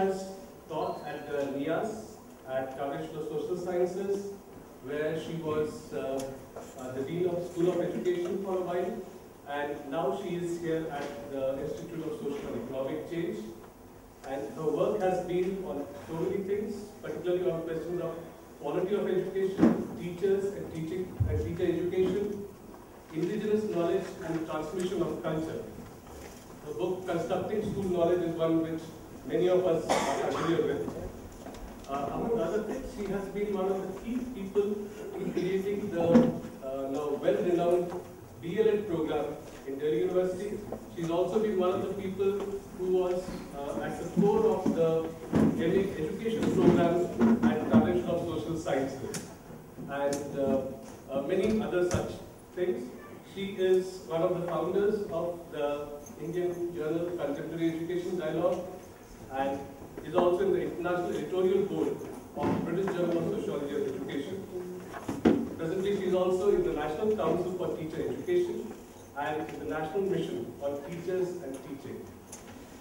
has taught at the NIAS at College of Social Sciences, where she was uh, uh, the Dean of School of Education for a while, and now she is here at the Institute of Social and Economic Change. And her work has been on so many things, particularly on questions of quality of education, teachers and teaching and teacher education, indigenous knowledge and transmission of culture. The book Constructing School Knowledge is one which many of us are familiar with. Uh, among other things, she has been one of the key people in creating the uh, now well-renowned DLED program in Delhi University. She's also been one of the people who was uh, at the core of the Delhi education program at College of Social Sciences and uh, uh, many other such things. She is one of the founders of the Indian Journal Contemporary Education Dialogue and is also in the International Editorial Board of British Journal of Sociology of Education. Presently, she is also in the National Council for Teacher Education and the National Mission on Teachers and Teaching.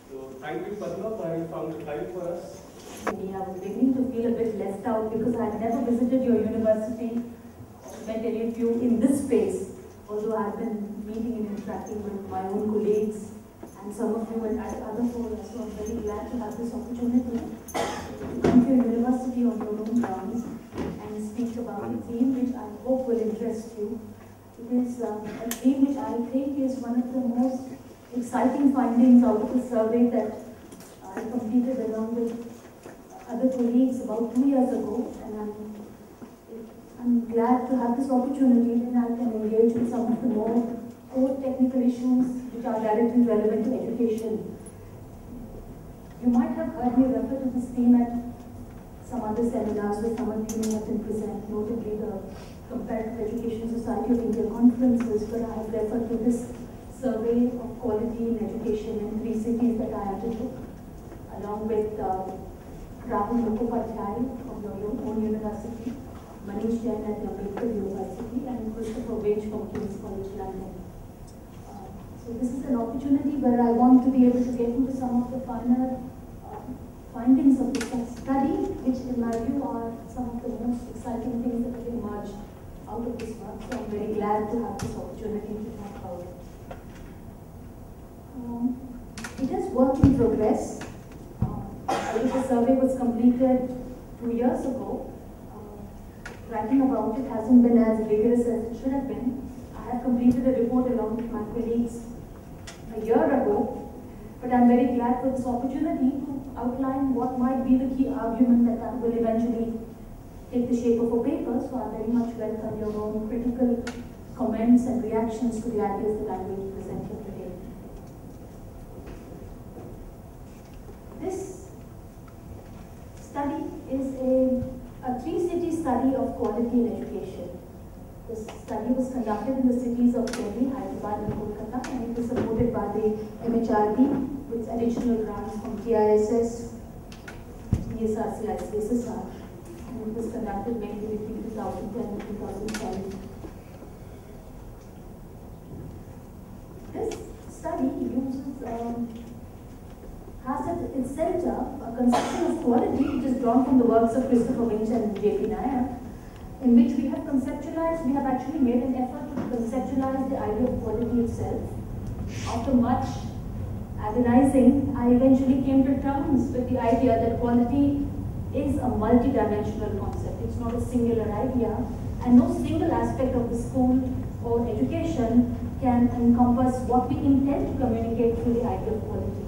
So, thank you, Padma, for having found the time for us. I was beginning to feel a bit left out because I had never visited your university, met any of you in this space, although I've been meeting and interacting with my own colleagues and some of you at other forums, so I'm very glad to have this opportunity to come to university on your own grounds and speak about a theme which I hope will interest you. It is um, a theme which I think is one of the most exciting findings out of the survey that I completed along with other colleagues about two years ago, and I'm, I'm glad to have this opportunity and I can engage with some of the more core technical issues which are directly relevant to education. You might have heard me refer to this theme at some other seminars where some of you have been present, notably the Comparative Education Society of India conferences, where I have referred to this survey of quality in education in three cities that I undertook, along with uh, Rahul Mukhopadhyay of your own university, Manish Jain at the Ambedkar University, and Christopher Winch from King's College London. So this is an opportunity where I want to be able to get into some of the finer uh, findings of this study, which in my view are some of the most exciting things that have emerged out of this work. So I'm very glad to have this opportunity to talk about it. Um, it is work in progress. Uh, the survey was completed two years ago. Uh, writing about it hasn't been as rigorous as it should have been. I have completed a report along with my colleagues a year ago, but I'm very glad for this opportunity to outline what might be the key argument that will eventually take the shape of a paper. So I very much welcome your own critical comments and reactions to the ideas that I'm going to present here today. This study is a, a three-city study of quality in education. The study was conducted in the cities of Delhi, Hyderabad, and Kolkata, and it was supported by the MHRD with additional grants from TISS, ESRC, ICSSR, and it was conducted mainly between 2010 and 2010. This study uses, um, has at its a conception of quality which is drawn from the works of Christopher Winch and J.P. Naik, in which we have conceptualized, we have actually made an effort to conceptualize the idea of quality itself. After much agonizing, I eventually came to terms with the idea that quality is a multi-dimensional concept. It's not a singular idea, and no single aspect of the school or education can encompass what we intend to communicate through the idea of quality.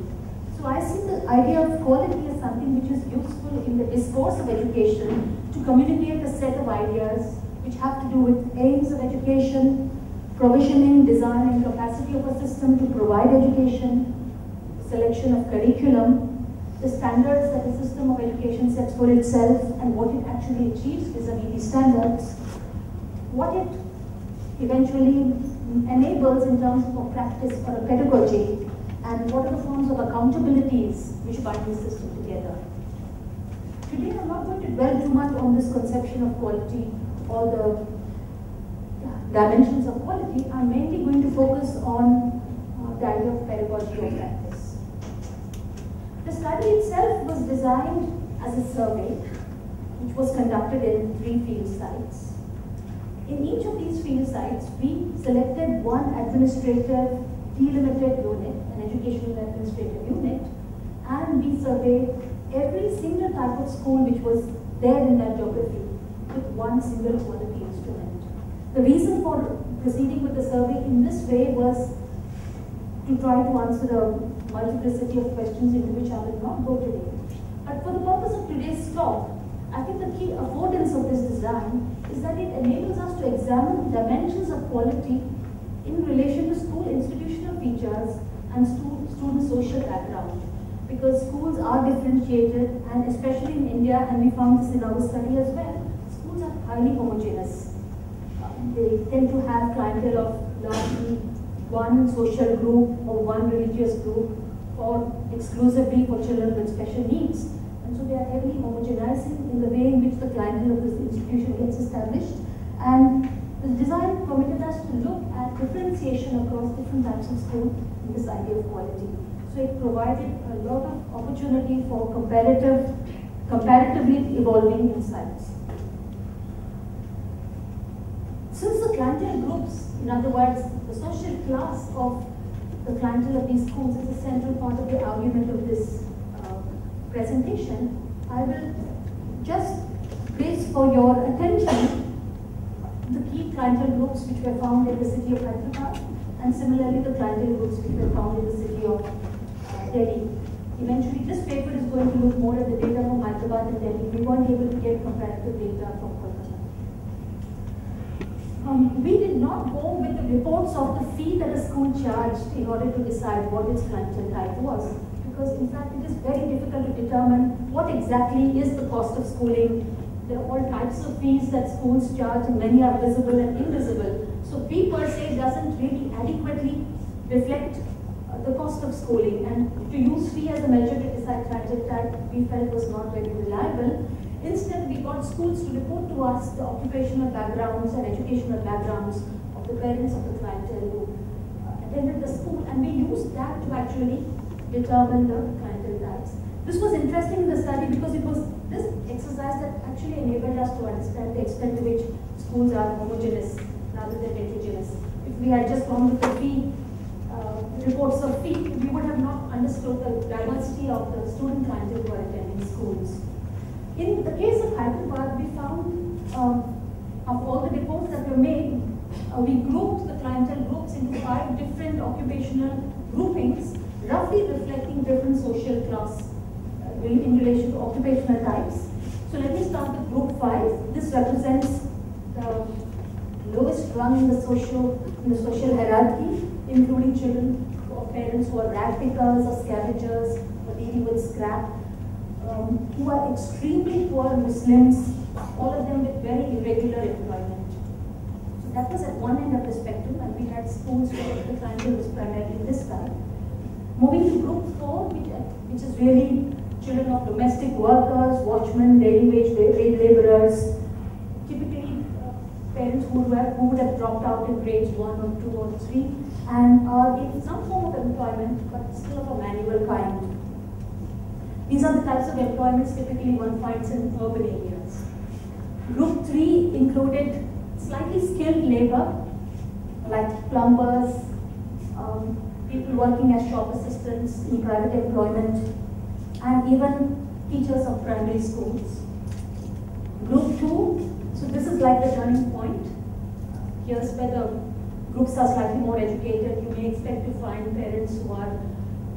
So I see the idea of quality as something which is useful in the discourse of education to communicate a set of ideas which have to do with aims of education, provisioning, design and capacity of a system to provide education, selection of curriculum, the standards that a system of education sets for itself and what it actually achieves vis-a-vis -vis these standards, what it eventually enables in terms of practice or a pedagogy, and what are the forms of accountabilities which bind the system together. Today I'm not going to dwell too much on this conception of quality or the dimensions of quality. I'm mainly going to focus on uh, the idea of pedagogy or practice. The study itself was designed as a survey which was conducted in three field sites. In each of these field sites, we selected one administrative delimited unit, an educational administrative unit, and we surveyed every single type of school which was there in that geography with one single quality instrument. The reason for proceeding with the survey in this way was to try to answer a multiplicity of questions into which I will not go today. But for the purpose of today's talk, I think the key affordance of this design is that it enables us to examine dimensions of quality in relation to school institutional features and stu student social background. Because schools are differentiated and especially in India, and we found this in our study as well, schools are highly homogeneous. They tend to have clientele of largely one social group or one religious group or exclusively for children with special needs. And so they are heavily homogenizing in the way in which the clientele of this institution gets established. And the design permitted us to look at differentiation across different types of school in this idea of quality. So it provided a lot of opportunity for comparative, comparatively evolving insights. Since the clientele groups, in other words, the social class of the clientele of these schools is a central part of the argument of this uh, presentation, I will just place for your attention the key clientele groups which were found in the city of Hyderabad and similarly the clientele groups which were found in the city of Delhi. Eventually this paper is going to look more at the data from Hyderabad and Delhi. We weren't able to get comparative data from Kolkata. Um, we did not go with the reports of the fee that a school charged in order to decide what its clientele type was. Because in fact it is very difficult to determine what exactly is the cost of schooling there are all types of fees that schools charge and many are visible and invisible. So fee per se doesn't really adequately reflect the cost of schooling and to use fee as a measure to decide clientele type we felt was not very reliable. Instead, we got schools to report to us the occupational backgrounds and educational backgrounds of the parents of the clientele who uh, attended the school and we used that to actually determine the clientele types. This was interesting in the study because it was this exercise that actually enabled us to understand the extent to which schools are homogeneous rather than heterogeneous. If we had just gone with the fee, reports of fee, we would have not understood the diversity of the student clientele who are attending schools. In the case of Hyderabad, we found um, of all the reports that were made, uh, we grouped the clientele groups into five different occupational groupings, roughly reflecting different social class in relation to occupational types. So let me start with group 5. This represents the lowest rung in the social, in the social hierarchy, including children parents who are rag pickers or scavengers or dealing with scrap, um, who are extremely poor Muslims, all of them with very irregular employment. So that was at one end of the spectrum and we had schools where the clientele was primarily this type. Moving to group 4, which, is really children of domestic workers, watchmen, daily wage laborers, typically uh, parents who, have, who would have dropped out in grades 1 or 2 or 3 and are in some form of employment but still of a manual kind. These are the types of employments typically one finds in urban areas. Group 3 included slightly skilled labor like plumbers, um, people working as shop assistants in private employment, and even teachers of primary schools. Group 2, so this is like the turning point. Here's where the groups are slightly more educated. You may expect to find parents who are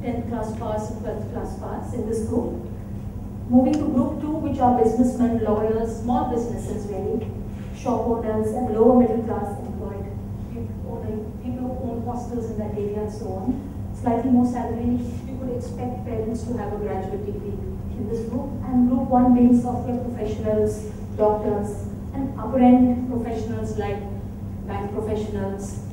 10th class pass and 12th class pass in this group. Moving to group 2, which are businessmen, lawyers, small businesses really, shop owners and lower middle class employed. People who own hostels in that area and so on. Slightly more salary, would expect parents to have a graduate degree in this group, and group one being software professionals, doctors, and upper end professionals like bank professionals,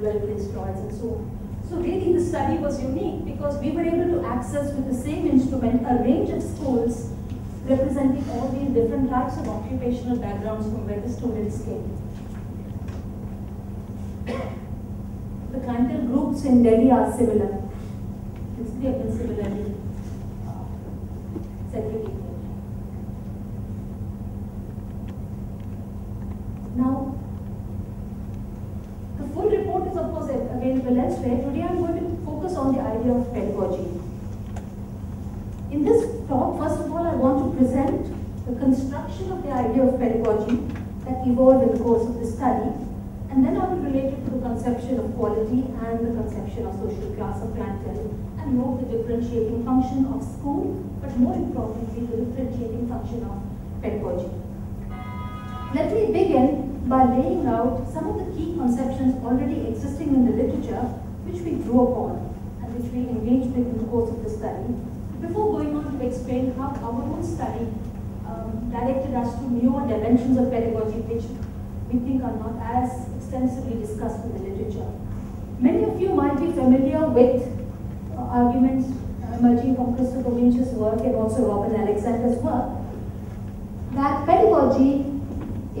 well-placed lawyers, and so on. So really the study was unique because we were able to access with the same instrument a range of schools representing all these different types of occupational backgrounds from where the students came. The clientele groups in Delhi are similar. It's similarly. Uh, segregated. Now, the full report is of course available elsewhere. Today I'm going to focus on the idea of pedagogy. In this talk, first of all, I want to present the construction of the idea of pedagogy that evolved in the course of the study, and then I will relate it to the conception of quality and the conception of social class of clientele, and note the differentiating function of school, but more importantly, the differentiating function of pedagogy. Let me begin by laying out some of the key conceptions already existing in the literature which we drew upon and which we engaged with in the course of the study. Before going on to explain how our own study um, directed us to newer dimensions of pedagogy which we think are not as extensively discussed in the literature. Many of you might be familiar with uh, arguments emerging from Christopher Winch's work and also Robin Alexander's work that pedagogy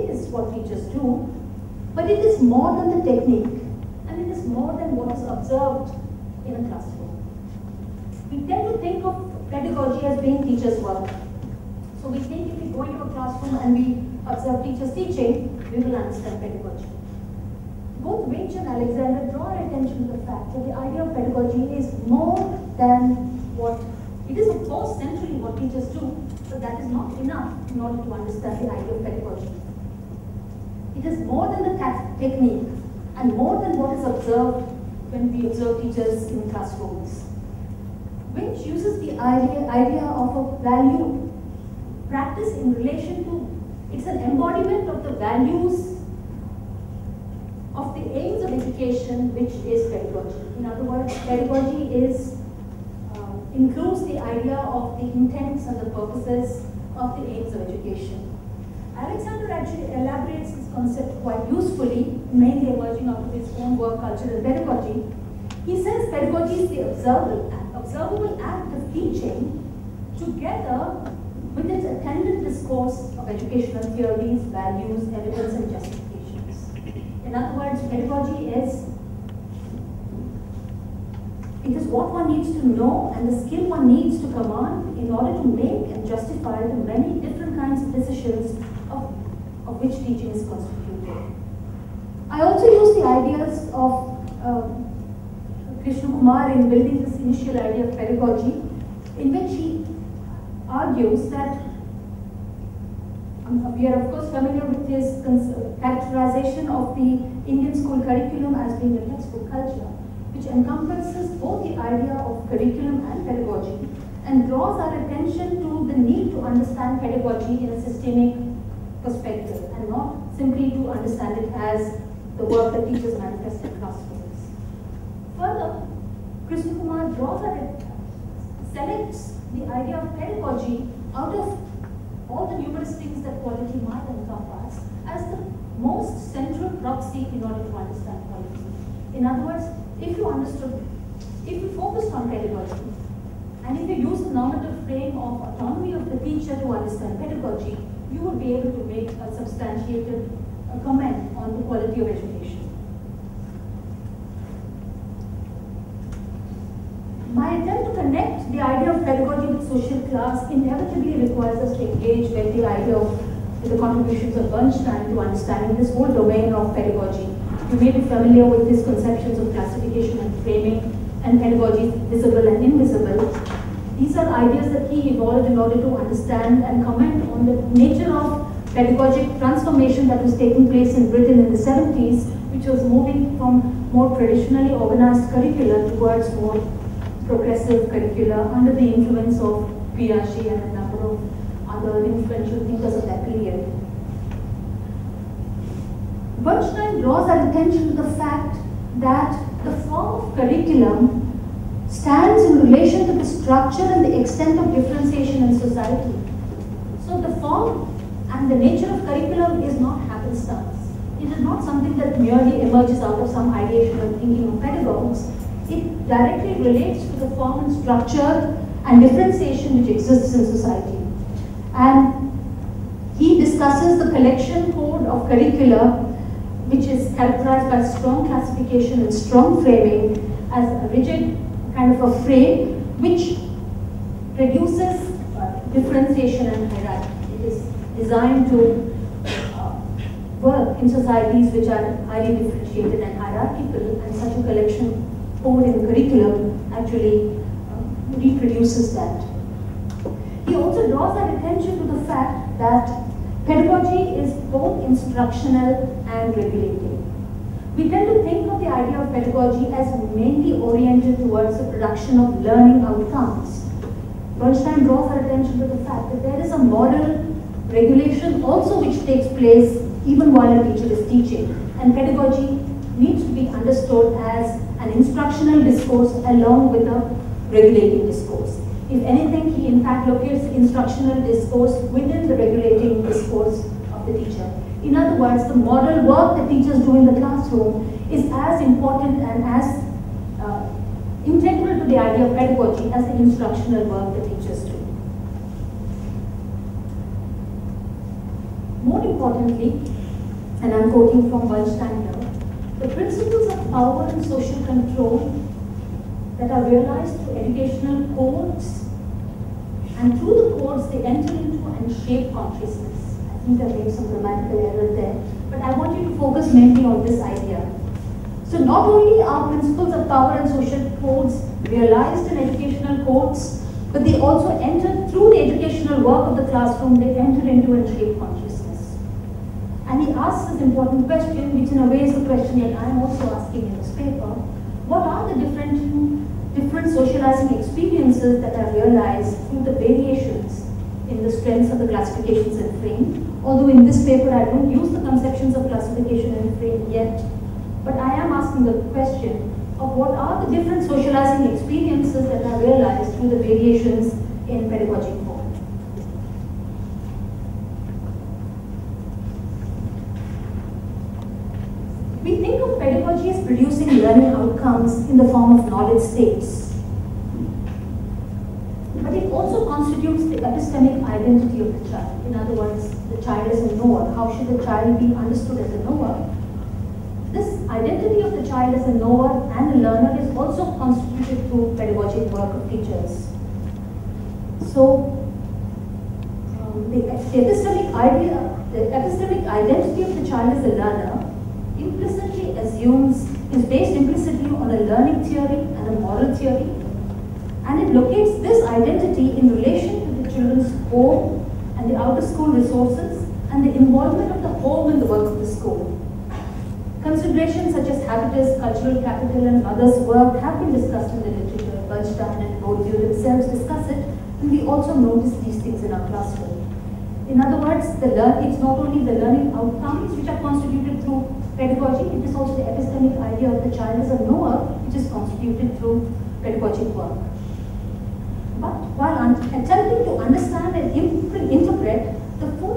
is what teachers do, but it is more than the technique and it is more than what is observed in a classroom. We tend to think of pedagogy as being teachers' work. So we think if we go into a classroom and we observe teachers teaching, we will understand pedagogy. Both Winch and Alexander draw our attention to the fact that the idea of pedagogy is more than what, it is of course centrally what teachers do, but that is not enough in order to understand the idea of pedagogy. It is more than the technique and more than what is observed when we observe teachers in classrooms. Winch uses the idea, idea of a value practice in relation to, it's an embodiment of the values of the aims of education, which is pedagogy. In other words, pedagogy is uh, includes the idea of the intents and the purposes of the aims of education. Alexander actually elaborates this concept quite usefully, mainly emerging out of his own work, Culture and Pedagogy. He says pedagogy is the observable, observable act of teaching together with its attendant discourse of educational theories, values, evidence, and justifications. In other words, pedagogy is it is what one needs to know and the skill one needs to command in order to make and justify the many different kinds of decisions of, which teaching is constituted. I also use the ideas of uh, Krishna Kumar in building this initial idea of pedagogy, in which he argues that um, we are of course familiar with his characterization of the Indian school curriculum as being a textbook culture, which encompasses both the idea of curriculum and pedagogy and draws our attention to the need to understand pedagogy in a systemic perspective and not simply to understand it as the work that teachers manifest in classrooms. Further, Krishna Kumar draws our, selects the idea of pedagogy out of all the numerous things that quality might encompass as the most central proxy in order to understand quality. In other words, if you understood, if you focused on pedagogy, and if you use the normative frame of autonomy of the teacher to understand pedagogy, you would be able to make a substantiated comment on the quality of education. My attempt to connect the idea of pedagogy with social class inevitably requires us to engage with the idea of with the contributions of Bernstein to understanding this whole domain of pedagogy. You may be familiar with his conceptions of classification and framing and pedagogy visible and invisible. These are ideas that he evolved in order to understand and comment on the nature of pedagogic transformation that was taking place in Britain in the 70s, which was moving from more traditionally organized curricula towards more progressive curricula under the influence of Piaget and a number of other influential thinkers of that period. Bernstein draws our attention to the fact that the form of curriculum stands in relation to the structure and the extent of differentiation in society. So the form and the nature of curriculum is not happenstance. It is not something that merely emerges out of some ideation or thinking of pedagogues. It directly relates to the form and structure and differentiation which exists in society. And he discusses the collection code of curricula which is characterized by strong classification and strong framing as a rigid kind of a frame which produces, uh, differentiation and hierarchy. It is designed to uh, work in societies which are highly differentiated and hierarchical, and such a collection code in the curriculum actually uh, reproduces that. He also draws our attention to the fact that pedagogy is both instructional and regulating. We tend to think of the idea of pedagogy as mainly oriented towards the production of learning outcomes. Bernstein draws our attention to the fact that there is a moral regulation also which takes place even while a teacher is teaching. And pedagogy needs to be understood as an instructional discourse along with a regulating discourse. If anything, he in fact locates instructional discourse within the regulating discourse of the teacher. In other words, the moral work that teachers do in the classroom is as important and as uh, integral to the idea of pedagogy as the instructional work that teachers do. More importantly, and I'm quoting from here, the principles of power and social control that are realized through educational codes and through the codes they enter into and shape consciousness. I made some grammatical error there, but I want you to focus mainly on this idea. So not only are principles of power and social codes realized in educational codes, but they also enter through the educational work of the classroom, they enter into and shape consciousness. And he asks this important question, which in a way is the question that I am also asking in this paper. What are the different different socializing experiences that are realized through the variations in the strengths of the classifications and frame. Although in this paper I don't use the conceptions of classification and frame yet, but I am asking the question of what are the different socializing experiences that are realized through the variations in pedagogic form. We think of pedagogy as producing learning outcomes in the form of knowledge states. But it also constitutes the epistemic identity of the child. In other words, child is a knower. How should the child be understood as a knower? This identity of the child as a knower and a learner is also constituted through pedagogic work of teachers. So, um, the, the epistemic idea, the epistemic identity of the child as a learner implicitly assumes, is based implicitly on a learning theory and a moral theory, and it locates this identity in relation to the children's home and the outer school resources and the involvement of the home in the work of the school. Considerations such as habitus, cultural capital, and mother's work have been discussed in the literature. Bernstein and Bourdieu themselves discuss it, and we also notice these things in our classroom. In other words, the learn, it's not only the learning outcomes which are constituted through pedagogy, it is also the epistemic idea of the child as a knower, which is constituted through pedagogic work. But while attempting to understand and interpret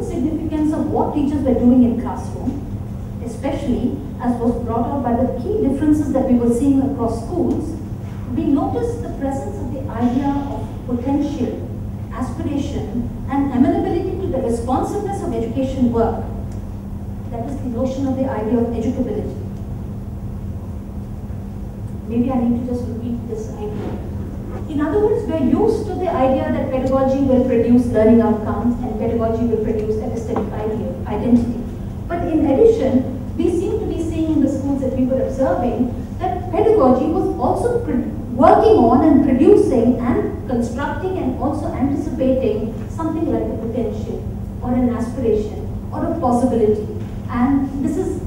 significance of what teachers were doing in classroom, especially as was brought out by the key differences that we were seeing across schools, we noticed the presence of the idea of potential, aspiration, and amenability to the responsiveness of education work that is the notion of the idea of educability. Maybe I need to just repeat this idea. In other words, we're used to the idea that pedagogy will produce learning outcomes and pedagogy will produce epistemic idea, identity. But in addition, we seem to be seeing in the schools that we were observing that pedagogy was also working on and producing and constructing and also anticipating something like a potential or an aspiration or a possibility and this is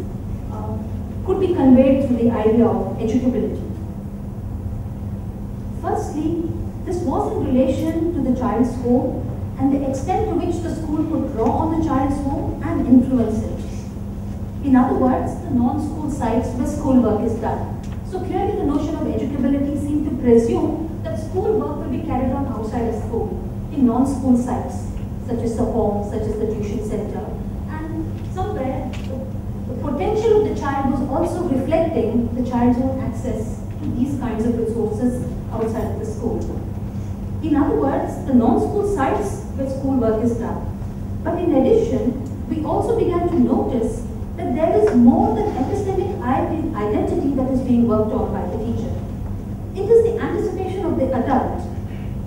uh, could be conveyed through the idea of educability. Firstly, this was in relation to the child's home and the extent to which the school could draw on the child's home and influence it. In other words, the non-school sites where schoolwork is done. So clearly the notion of educability seemed to presume that schoolwork will be carried on outside of school, in non-school sites, such as the home, such as the tuition center, And somewhere the, potential of the child was also reflecting the child's own access these kinds of resources outside of the school. In other words, the non-school sites where schoolwork is done. But in addition, we also began to notice that there is more than epistemic identity that is being worked on by the teacher. It is the anticipation of the adult.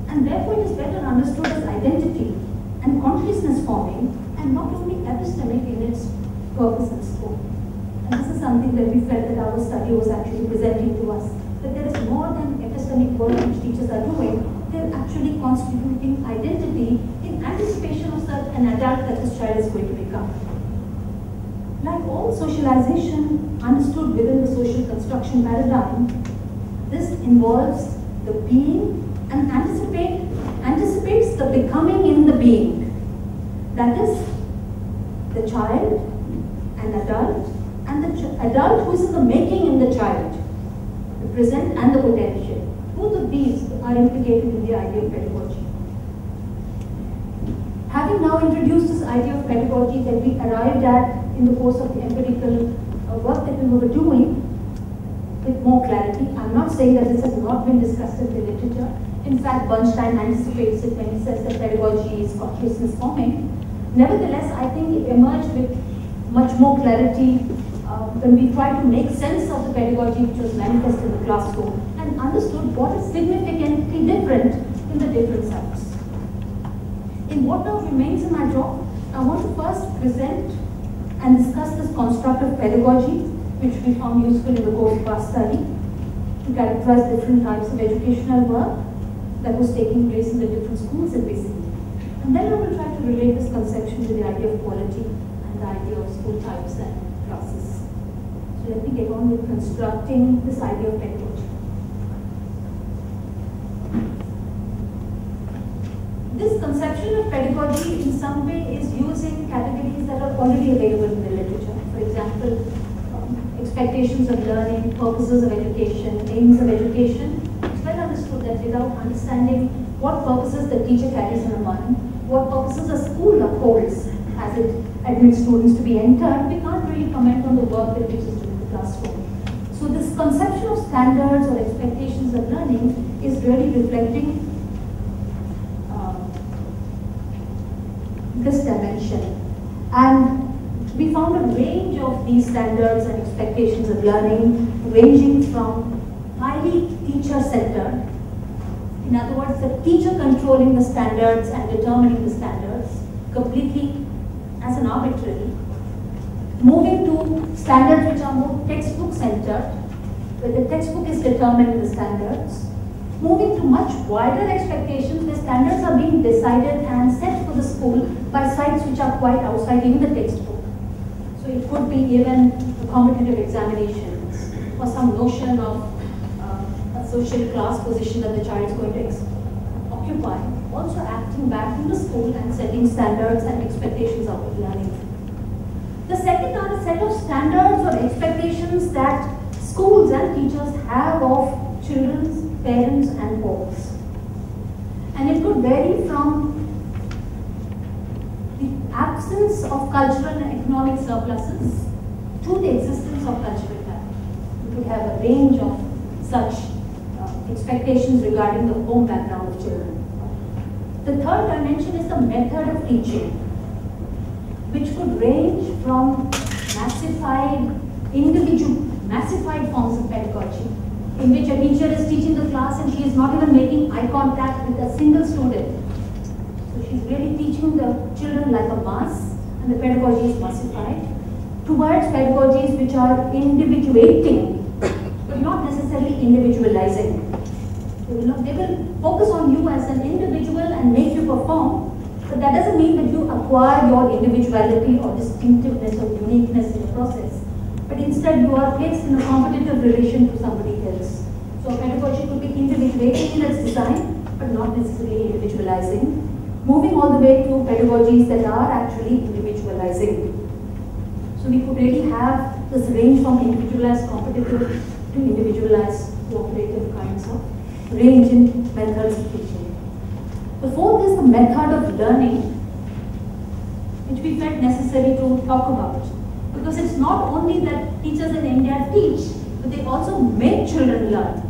And and therefore it is better understood as identity and consciousness forming and not only epistemic in its purpose and scope. And this is something that we felt that our study was actually presenting to us, that there is more than epistemic work which teachers are doing, they're actually constituting identity in anticipation of such an adult that this child is going to become. Like all socialization understood within the social construction paradigm, this involves the being and anticipate, anticipates the becoming in the being. That is, the child, an adult, and the adult who is in the making in the child, present and the potential. Both of these are implicated in the idea of pedagogy. Having now introduced this idea of pedagogy that we arrived at in the course of the empirical uh, work that we were doing with more clarity. I'm not saying that this has not been discussed in the literature. In fact, Bernstein anticipates it when he says that pedagogy is consciousness forming. Nevertheless, I think it emerged with much more clarity when we tried to make sense of the pedagogy which was manifest in the classroom and understood what is significantly different in the different sites. In what now remains in my job, I want to first present and discuss this construct of pedagogy, which we found useful in the course of our study, to characterize different types of educational work that was taking place in the different schools in BC. And then I will try to relate this conception to the idea of quality and the idea of school types and classes. Let me get on with constructing this idea of pedagogy. This conception of pedagogy in some way is using categories that are already available in the literature. For example, um, expectations of learning, purposes of education, aims of education. It's well understood that without understanding what purposes the teacher carries in mind, what purposes a school upholds as it admits students to be entered, we can't really comment on the work that teachers So this conception of standards or expectations of learning is really reflecting um, this dimension. And we found a range of these standards and expectations of learning, ranging from highly teacher-centered, in other words, the teacher controlling the standards and determining the standards completely as an arbitrary, moving to standards which are more textbook-centered, where the textbook is determining the standards, moving to much wider expectations where standards are being decided and set for the school by sites which are quite outside even the textbook. So it could be even the competitive examinations or some notion of uh, a social class position that the child is going to occupy. Also acting back in the school and setting standards and expectations of learning. The second are a set of standards or expectations that schools and teachers have of children, parents and folks. And it could vary from the absence of cultural and economic surpluses to the existence of cultural talent. We could have a range of such uh, expectations regarding the home background of children. The third dimension is the method of teaching, which could range from massified, individual, massified forms of pedagogy in which a teacher is teaching the class and she is not even making eye contact with a single student. So she's really teaching the children like a mass and the pedagogy is massified towards pedagogies which are individuating but not necessarily individualizing. They will, they will focus on you as an individual and make you perform but that doesn't mean that you acquire your individuality or distinctiveness or uniqueness in the process but instead you are placed in a competitive relation to somebody else. So pedagogy could be individuating in its design, but not necessarily individualizing. Moving all the way to pedagogies that are actually individualizing. So we could really have this range from individualized competitive to individualized cooperative kinds of range in methods of teaching. The fourth is the method of learning, which we felt necessary to talk about. Because it's not only that teachers in India teach, but they also make children learn.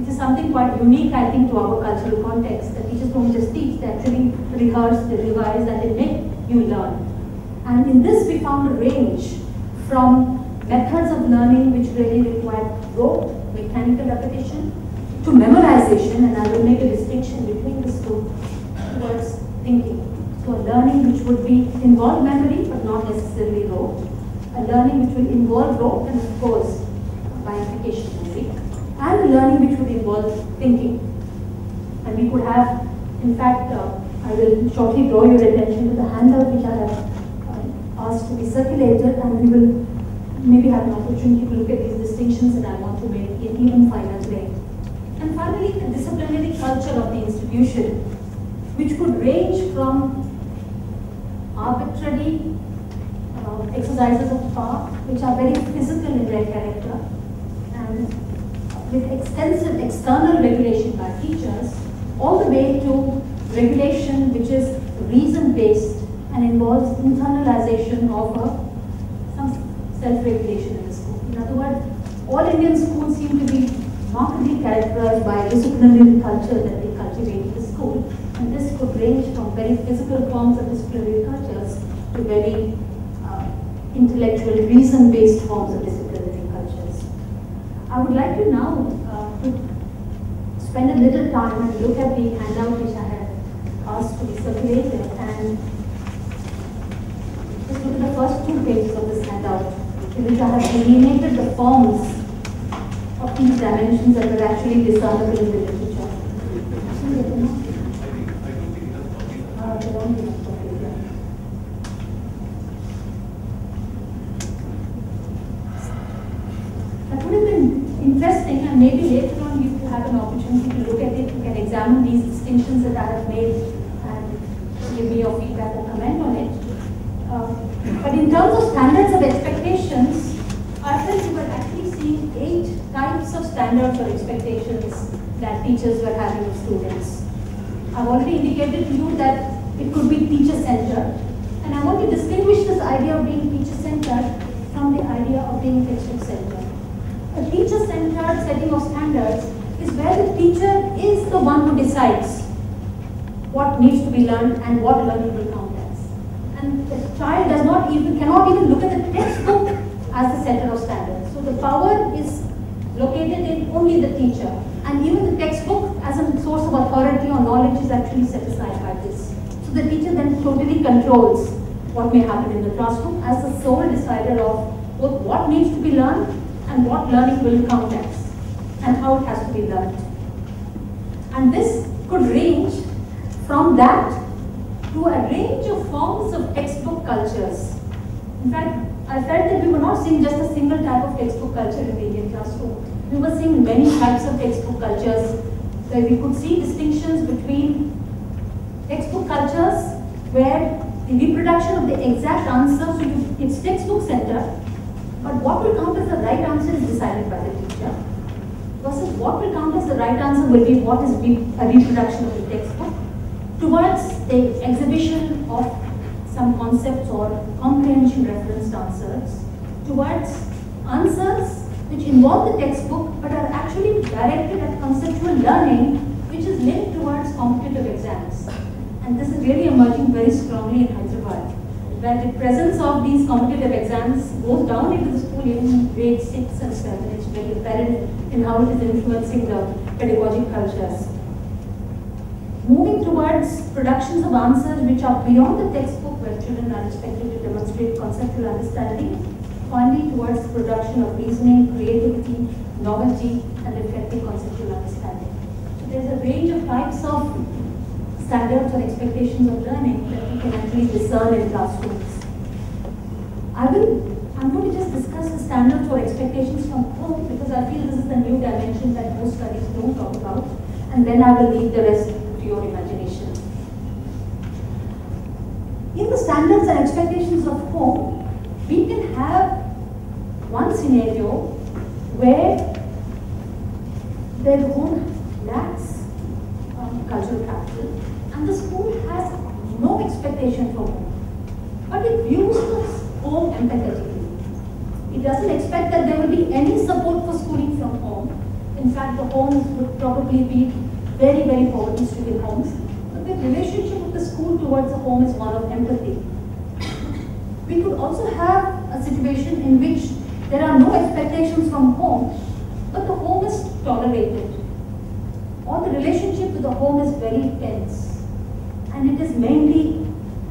It is something quite unique, I think, to our cultural context. That teachers don't just teach, they actually rehearse, they revise, and they make you learn. And in this, we found a range from methods of learning which really require rote, mechanical repetition, to memorization, and I will make a distinction between thinking. So a learning which would be involve memory but not necessarily rote. A learning which will involve rote and of course by application memory. And a learning which would involve thinking. And we could have, in fact, uh, I will shortly draw your attention to the handout which I have uh, asked to be circulated and we will maybe have an opportunity to look at these distinctions that I want to make in even finer way. And finally, the disciplinary culture of the institution, which could range from arbitrary uh, exercises of power, which are very physical in their character, and with extensive external regulation by teachers, all the way to regulation which is reason-based and involves internalization of a, some self-regulation in the school. In other words, all Indian schools seem to be markedly characterized by disciplinary culture that they cultivate in the school. And this could range from very physical forms of disciplinary cultures to very uh, intellectual, reason-based forms of disciplinary cultures. I would like to now uh, to spend a little time and look at the handout which I have asked to be circulated and just look at the first two pages of this handout in which I have delineated the forms of these dimensions that are actually discernible in the literature. Uh, they don't give us copies, yeah. That would have been interesting and maybe later on you could have an opportunity to look at it, you can examine these distinctions that I have made and give me your feedback or comment on it. Uh, but in terms of standards of expectations, I felt we were actually seeing eight types of standards or expectations that teachers were having of students. I've already indicated to you that it could be teacher-centered, and I want to distinguish this idea of being teacher-centered from the idea of being textbook-centered. Setting of standards is where the teacher is the one who decides what needs to be learned and what learning will count as. And the child does not even, cannot even look at the textbook as the center of standards. So the power is located in only the teacher. And even the textbook as a source of authority or knowledge is actually set aside by this. So the teacher then totally controls what may happen in the classroom as the sole decider of both what needs to be learned and what learning will count as and how it has to be learned. And this could range from that to a range of forms of textbook cultures. In fact, I felt that we were not seeing just a single type of textbook culture in the Indian classroom. We were seeing many types of textbook cultures where we could see distinctions between textbook cultures where the reproduction of the exact answer, so you, it's textbook centered, but what will count as the right answer is decided by the teacher. Versus what will count as the right answer will be what is a reproduction of the textbook towards the exhibition of some concepts or comprehension referenced answers, towards answers which involve the textbook but are actually directed at conceptual learning which is linked towards competitive exams. And this is really emerging very strongly in Hyderabad, where the presence of these competitive exams goes down into the school even in grade 6 and 7. It's very apparent in how it is influencing the pedagogic cultures. Moving towards productions of answers which are beyond the textbook where children are expected to demonstrate conceptual understanding, finally towards production of reasoning, creativity, novelty, and reflective conceptual understanding. So there's a range of types of standards or expectations of learning that we can actually discern in classrooms. I will, I'm going to just discuss the standards or expectations from home because I feel this is the new dimension that most studies don't talk about, and then I will leave the rest to your imagination. In the standards and expectations of home, we can have one scenario where the home lacks um, cultural capital and the school has no expectation from home. But it views the home empathetically. It doesn't expect that there will be any support for schooling from home. In fact, the homes would probably be very, very poverty-stricken homes. But the relationship of the school towards the home is one of empathy. We could also have a situation in which there are no expectations from home, but the home is tolerated. or the relationship with the home is very tense. And it is mainly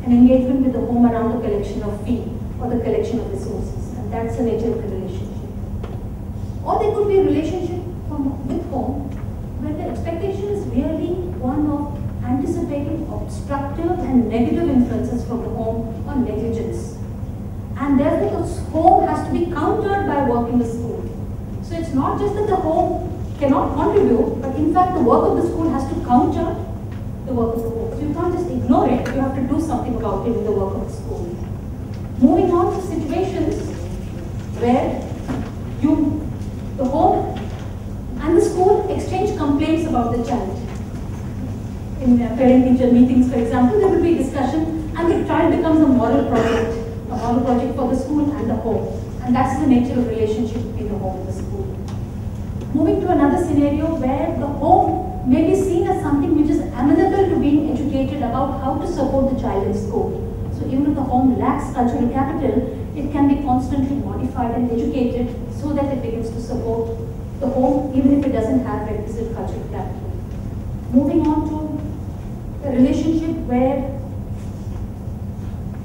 an engagement with the home around the collection of fee or the collection of resources. And that's the nature of the relationship. Or there could be a relationship from, with home where the expectation is really one of anticipating obstructive and negative influences from the home or negligence. And therefore the home has to be countered by work in the school. So it's not just that the home cannot contribute, but in fact the work of the school has to counter the work of the home. You can't just ignore it, you have to do something about it in the work of the school. Moving on to situations where you, the home and the school exchange complaints about the child. In parent-teacher meetings, for example, there will be discussion and the child becomes a moral project, a moral project for the school and the home. And that's the nature of relationship between the home and the school. Moving to another scenario where the home may be seen as something which is amenable to being educated about how to support the child in school. So even if the home lacks cultural capital, it can be constantly modified and educated so that it begins to support the home even if it doesn't have requisite cultural capital. Moving on to the relationship where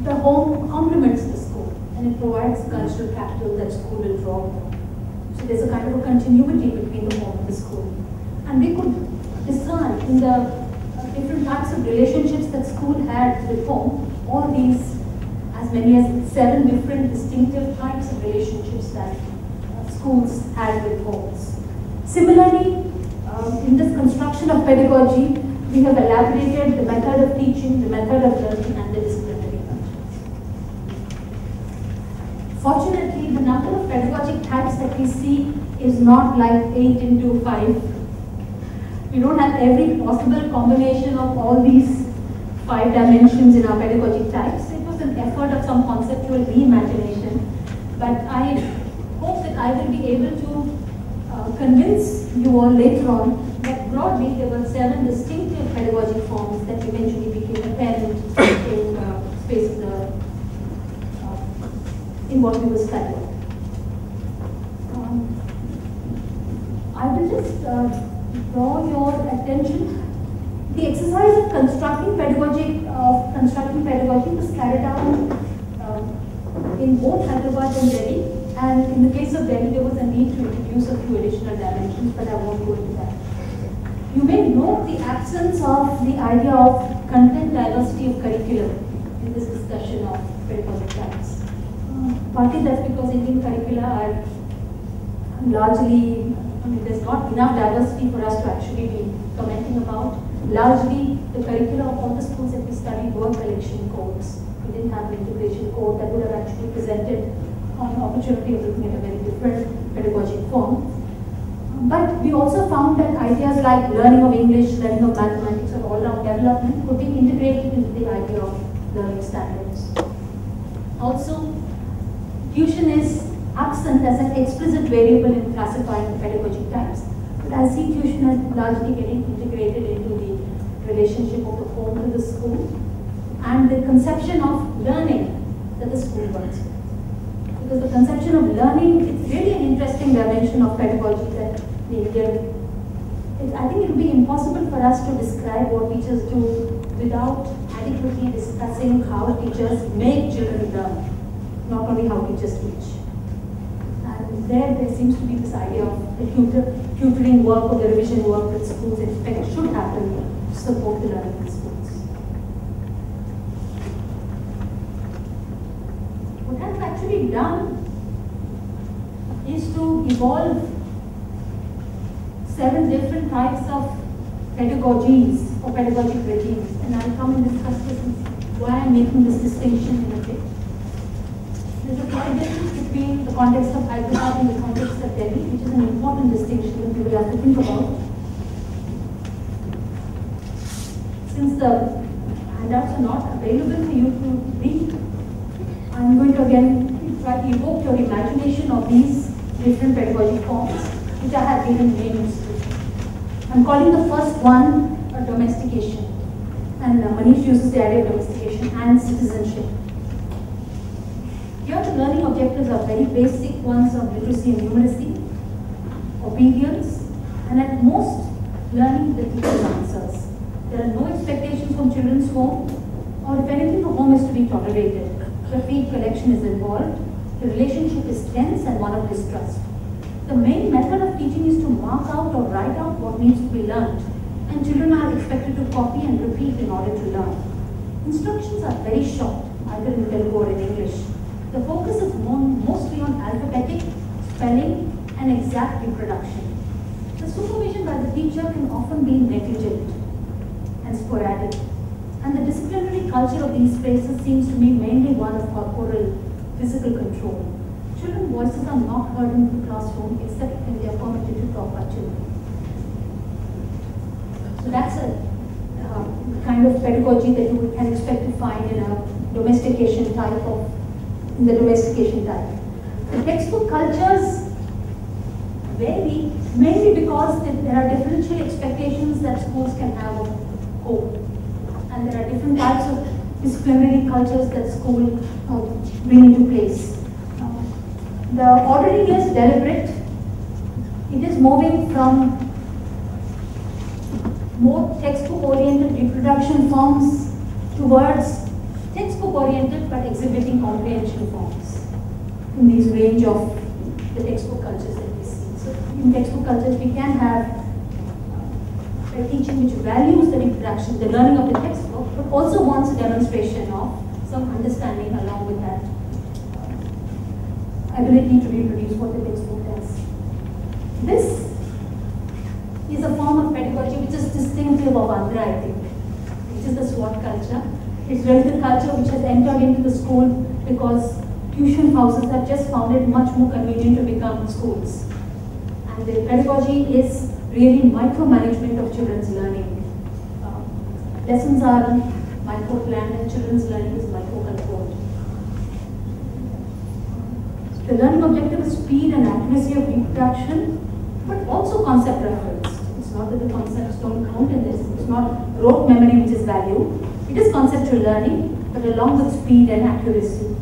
the home complements the school and it provides cultural capital that school will draw from. So there's a kind of a continuity between the home and the school. And we could discern in the types of relationships that school had with home, all these as many as seven different distinctive types of relationships that uh, schools had with homes. Similarly, um, in this construction of pedagogy, we have elaborated the method of teaching, the method of learning, and the disciplinary functions. Fortunately, the number of pedagogic types that we see is not like 8 into 5. We don't have every possible combination of all these five dimensions in our pedagogic types. It was an effort of some conceptual reimagination. But I hope that I will be able to uh, convince you all later on that broadly there were seven distinctive pedagogic forms that eventually became apparent in uh, space of the, uh, in what we were studying. Um, I will just uh, draw your attention. The exercise of constructing pedagogy, of constructing pedagogy was carried out um, in both Hyderabad and Delhi. And in the case of Delhi, there was a need to introduce a few additional dimensions, but I won't go into that. You may note the absence of the idea of content diversity of curriculum in this discussion of pedagogic types. Uh, partly that's because Indian curricula are largely, there's not enough diversity for us to actually be commenting about. Largely, the curricula of all the schools that we studied were collection codes. We didn't have an integration code that would have actually presented an opportunity of looking at a very different pedagogic form. But we also found that ideas like learning of English, learning of mathematics, or all-round development could be integrated into the idea of learning standards. Also, tuition is absent as an explicit variable in classifying pedagogic types. But I see tuition as largely getting integrated into the relationship of the home to the school and the conception of learning that the school works with. Because the conception of learning, it's really an interesting dimension of pedagogy that the Indian, I think it would be impossible for us to describe what teachers do without adequately discussing how teachers make children learn, not only how teachers teach. There, there seems to be this idea of the tutor, tutoring work or the revision work that schools expect should happen to support the learning in schools. What I've actually done is to evolve seven different types of pedagogies or pedagogic regimes. And I'll come and discuss this and why I'm making this distinction in a bit. There's a difference between the context of Hyderabad and the context of Delhi, which is an important distinction that we will have to think about. Since the handouts are not available for you to read, I'm going to again try to evoke your imagination of these different pedagogic forms, which I have given names to. I'm calling the first one a domestication. And uh, Manish uses the idea of domestication and citizenship. Here the learning objectives are very basic ones of literacy and numeracy, obedience, and at most learning the teacher's answers. There are no expectations from children's home, or if anything, the home is to be tolerated. The feed collection is involved, the relationship is tense and one of distrust. The main method of teaching is to mark out or write out what needs to be learned, and children are expected to copy and repeat in order to learn. Instructions are very short, either in Telugu or in English. The focus is mostly on alphabetic, spelling, and exact reproduction. The supervision by the teacher can often be negligent and sporadic, and the disciplinary culture of these spaces seems to me mainly one of corporal physical control. Children's voices are not heard in the classroom except when they are permitted to talk by children. So that's a uh, kind of pedagogy that you can expect to find in a domestication type of, in the domestication type. The textbook cultures vary mainly because there are differential expectations that schools can have of home. And there are different types of disciplinary cultures that school uh, bring into place. Uh, the ordering is deliberate. It is moving from more textbook-oriented reproduction forms towards textbook-oriented but exhibiting comprehension forms in these range of the textbook cultures that we see. So in textbook cultures, we can have uh, a teaching which values the reproduction, the learning of the textbook, but also wants a demonstration of some understanding along with that uh, ability to reproduce what the textbook does. This is a form of pedagogy which is distinctive of Andhra, I think, which is the SWAT culture. It's the culture which has entered into the school because tuition houses have just found it much more convenient to become schools. And the pedagogy is really micromanagement of children's learning. Uh, lessons are micro-planned and children's learning is micro-controlled. The learning objective is speed and accuracy of reproduction, but also concept reference. It's not that the concepts don't count in this. It's not rote memory which is value. It is conceptual learning, but along with speed and accuracy.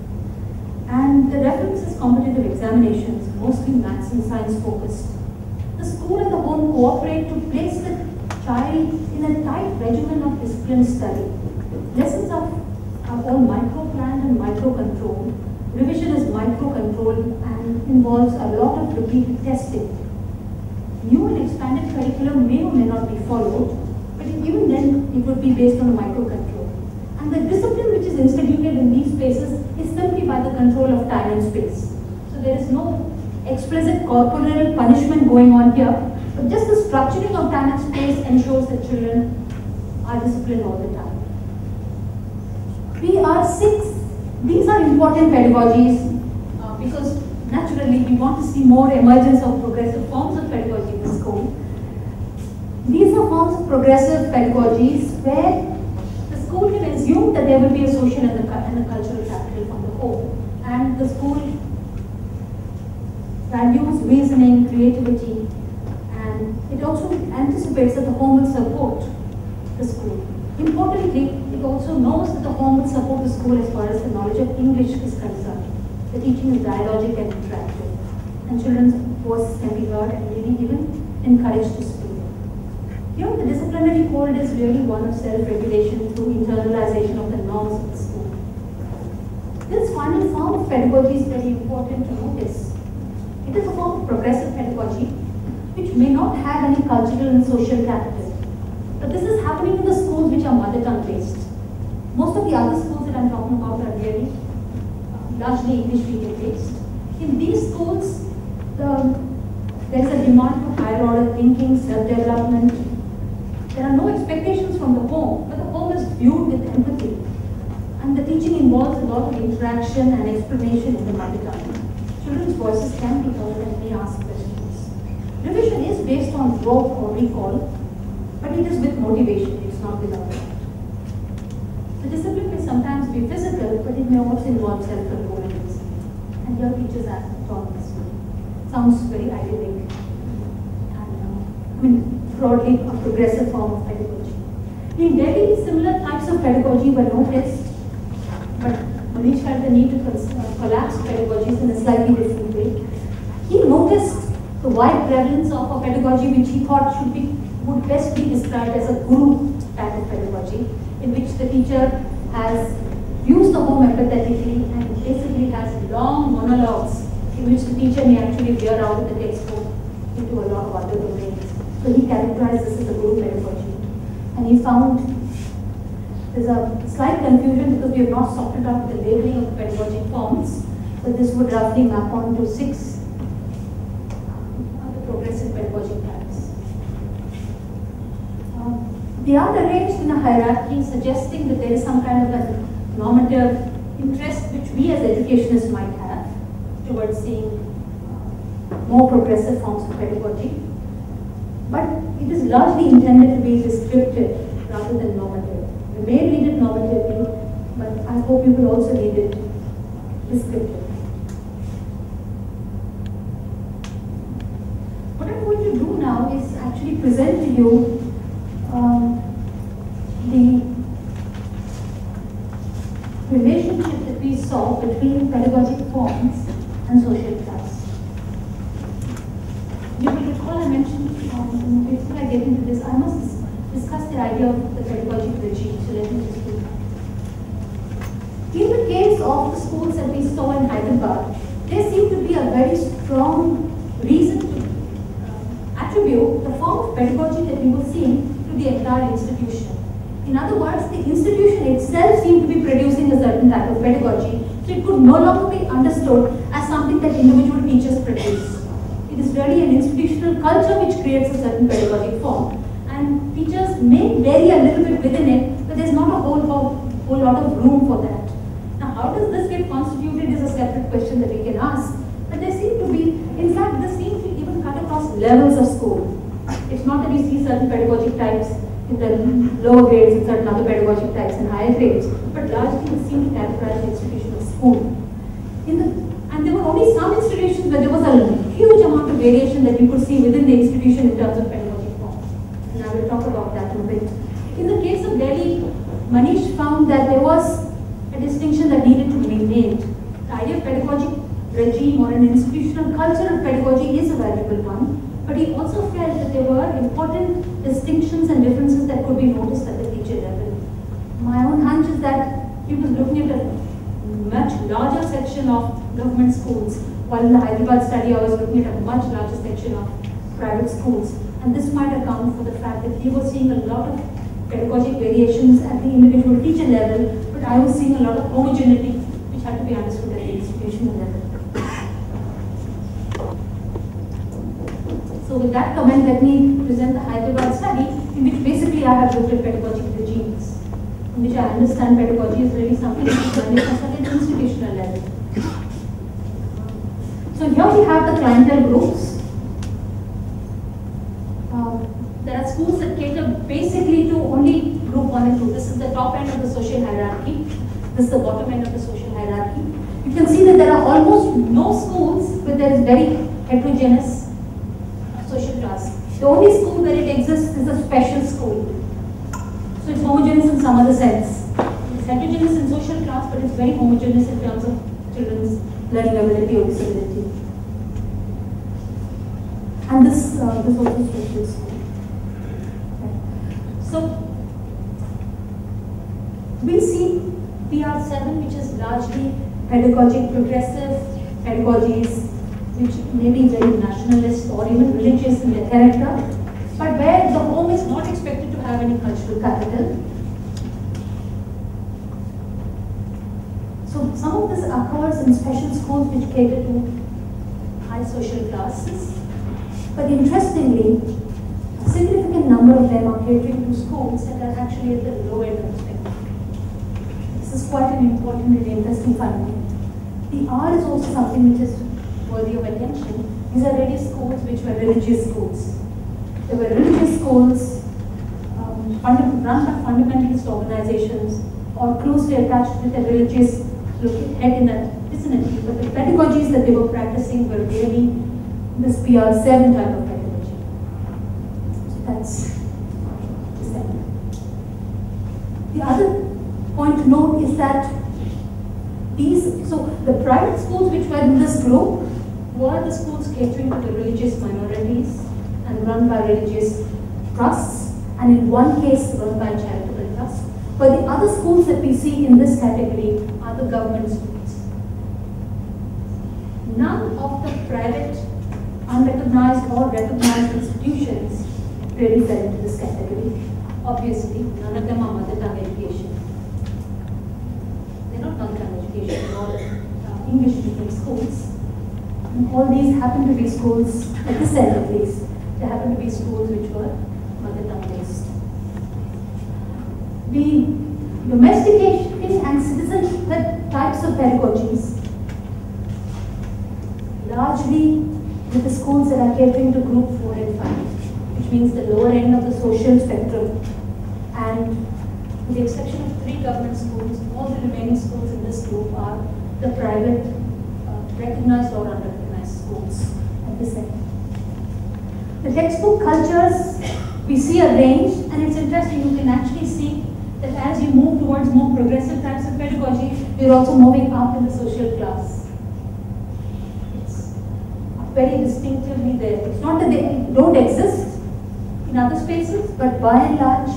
And the reference is competitive examinations, mostly maths and science focused. The school and the home cooperate to place the child in a tight regimen of disciplined study. Lessons are, are all micro-planned and micro-controlled. Revision is micro-controlled and involves a lot of repeated testing. New and expanded curriculum may or may not be followed, but even then it would be based on a micro-control. And the discipline which is instituted in these spaces is simply by the control of time and space. So there is no explicit corporal punishment going on here, but just the structuring of time and space ensures that children are disciplined all the time. We are six, these are important pedagogies uh, because naturally we want to see more emergence of progressive forms of pedagogy in the school. These are forms of progressive pedagogies where the school can that there will be a social and a, and a cultural capital from the home. And the school values reasoning, creativity, and it also anticipates that the home will support the school. Importantly, it also knows that the home will support the school as far as the knowledge of English is concerned. The teaching is dialogic and interactive, and children's voices can be heard and maybe even encouraged to speak. Here, the disciplinary code is really one of self-regulation through internalization of the norms of the school. This final form of pedagogy is very important to notice. It is a form of progressive pedagogy which may not have any cultural and social capital. But this is happening in the schools which are mother tongue based. Most of the other schools that I'm talking about are really uh, largely English medium based. In these schools, the, there is a demand for higher order thinking, self-development. There are no expectations from the home, but the home is viewed with empathy. And the teaching involves a lot of interaction and explanation in the tongue. Children's voices can be heard and they ask questions. Revision is based on rote or recall, but it is with motivation, it's not without that. The discipline may sometimes be physical, but it may also involve self-control and discipline. And your teachers are taught this. Sounds very idyllic. And, uh, I mean, broadly a progressive form of pedagogy. In Delhi, similar types of pedagogy were noticed, but Manish felt the need to uh, collapse pedagogies in a slightly different way. He noticed the wide prevalence of a pedagogy which he thought should be would best be described as a guru type of pedagogy, in which the teacher has used the home empathetically and basically has long monologues in which the teacher may actually veer out the textbook into a lot of other domains. So he characterized this as a guru pedagogy. And he found there's a slight confusion because we have not sorted out the labeling of pedagogic forms. So this would roughly map on to six uh, progressive pedagogic types. Um, they are arranged in a hierarchy suggesting that there is some kind of a normative interest which we as educationists might have towards seeing uh, more progressive forms of pedagogy. But it is largely intended to be descriptive rather than normative. You may read it normatively, but I hope you will also read it descriptive. What I'm going to do now is actually present to you um, the relationship that we saw between pedagogic forms and social class. You will recall I mentioned, um, before I get into this, I must discuss the idea of the pedagogic regime. So let me just do that. In the case of the schools that we saw in Hyderabad, there seemed to be a very strong reason to uh, attribute the form of pedagogy that we were seeing to the entire institution. In other words, the institution itself seemed to be producing a certain of pedagogy, so it could no longer be understood as something that individual teachers produce. It is really an institutional culture which creates a certain pedagogic form. And teachers may vary a little bit within it, but there's not a whole, whole, whole lot of room for that. Now, how does this get constituted is a separate question that we can ask. But there seem to be, in fact, this seems to even cut across levels of school. It's not that we see certain pedagogic types in the lower grades and certain other pedagogic types in higher grades, but largely we seem to characterize the institution of school. In the, and there were only some institutions where there was a huge amount of variation that you could see within the institution in terms of pedagogic form. And I will talk about that in a bit. In the case of Delhi, Manish found that there was a distinction that needed to be made. The idea of pedagogic regime or an institutional culture of pedagogy is a valuable one, but he also felt that there were important distinctions and differences that could be noticed at the teacher level. My own hunch is that he was looking at a much larger section of government schools, while in the Hyderabad study I was looking at a much larger section of private schools. And this might account for the fact that he was seeing a lot of pedagogic variations at the individual teacher level, but I was seeing a lot of homogeneity which had to be understood at the institutional level. So with that comment, let me present the Hyderabad study, in which basically I have looked at pedagogic which I understand pedagogy is really something that is managed at an institutional level. So here we have the clientele groups. Um, there are schools that cater basically to only group one and two. This is the top end of the social hierarchy. This is the bottom end of the social hierarchy. You can see that there are almost no schools where there is very heterogeneous social class. The only school where it exists is a special school. So it's homogeneous in some other sense. It's heterogeneous in social class, but it's very homogeneous in terms of children's learning ability or disability. And this, uh, this also special school. So, we see PR7, which is largely pedagogic progressive pedagogies, which may be very nationalist or even religious in their character, but where the home is not expected to have any cultural capital. So some of this occurs in special schools which cater to high social classes, but interestingly, a significant number of them are catering to schools that are actually at the low end of the spectrum. This is quite an important and interesting finding. The R is also something which is worthy of attention. These are really schools which were religious schools. They were religious schools um, run by fundamentalist organizations or closely attached with a religious head in that vicinity, but the pedagogies that they were practicing were really this PR7 type of pedagogy. So that's the other point to note is that these, so the private schools which were in this group were the schools catering to the religious minorities and run by religious trusts, and in one case run by charitable. But the other schools that we see in this category are the government schools. None of the private, unrecognized or recognized institutions really fell into this category. Obviously, none of them are mother tongue education. They're not mother tongue education, they're all uh, English speaking schools. And all these happen to be schools, at this end at least, they happen to be schools which were mother tongue based. The domestication and citizenship types of pedagogies largely with the schools that are catering to group 4 and 5, which means the lower end of the social spectrum. And with the exception of three government schools, all the remaining schools in this group are the private, uh, recognized or unrecognized schools at this end. The textbook cultures, we see a range, and it's interesting, you can actually see that as you move towards more progressive types of pedagogy, you're also moving up in the social class It's very distinctively there. It's not that they don't exist in other spaces, but by and large,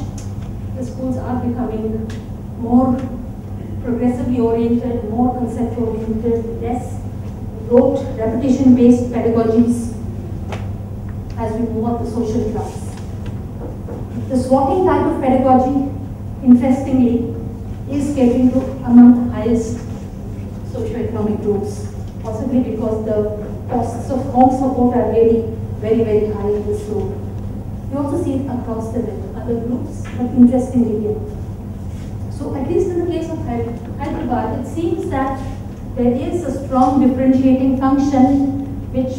the schools are becoming more progressively oriented, more concept oriented, less rote, repetition based pedagogies as we move up the social class. The swatting type of pedagogy, interestingly, is catering to among the highest socioeconomic groups, possibly because the costs of home support are really very, very high in this group. We also see it across the other groups, but interestingly here. So at least in the case of Hyderabad, it seems that there is a strong differentiating function which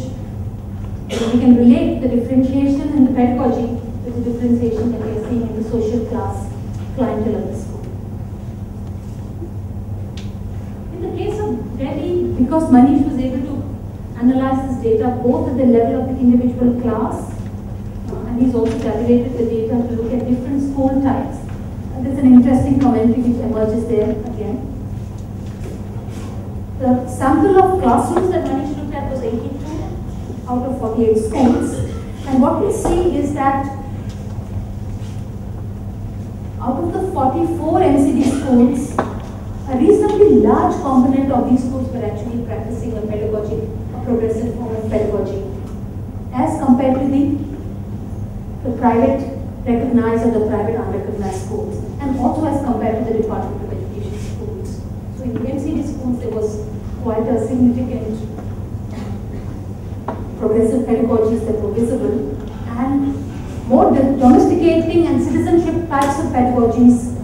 we can relate the differentiation in the pedagogy with the differentiation that we are seeing in the social class clientele of the school. In the case of Delhi, because Manish was able to analyzes data both at the level of the individual class uh, and he's also tabulated the data to look at different school types. And there's an interesting commentary which emerges there again. The sample of classrooms that Manish looked at was 82 out of 48 schools. And what we see is that out of the 44 MCD schools, a reasonably large component of these schools were actually practicing a pedagogy a progressive form of pedagogy as compared to the, the private recognized or the private unrecognized schools and also as compared to the Department of Education schools. So in the MCD schools there was quite a significant progressive pedagogies that were visible and more domesticating and citizenship types of pedagogies,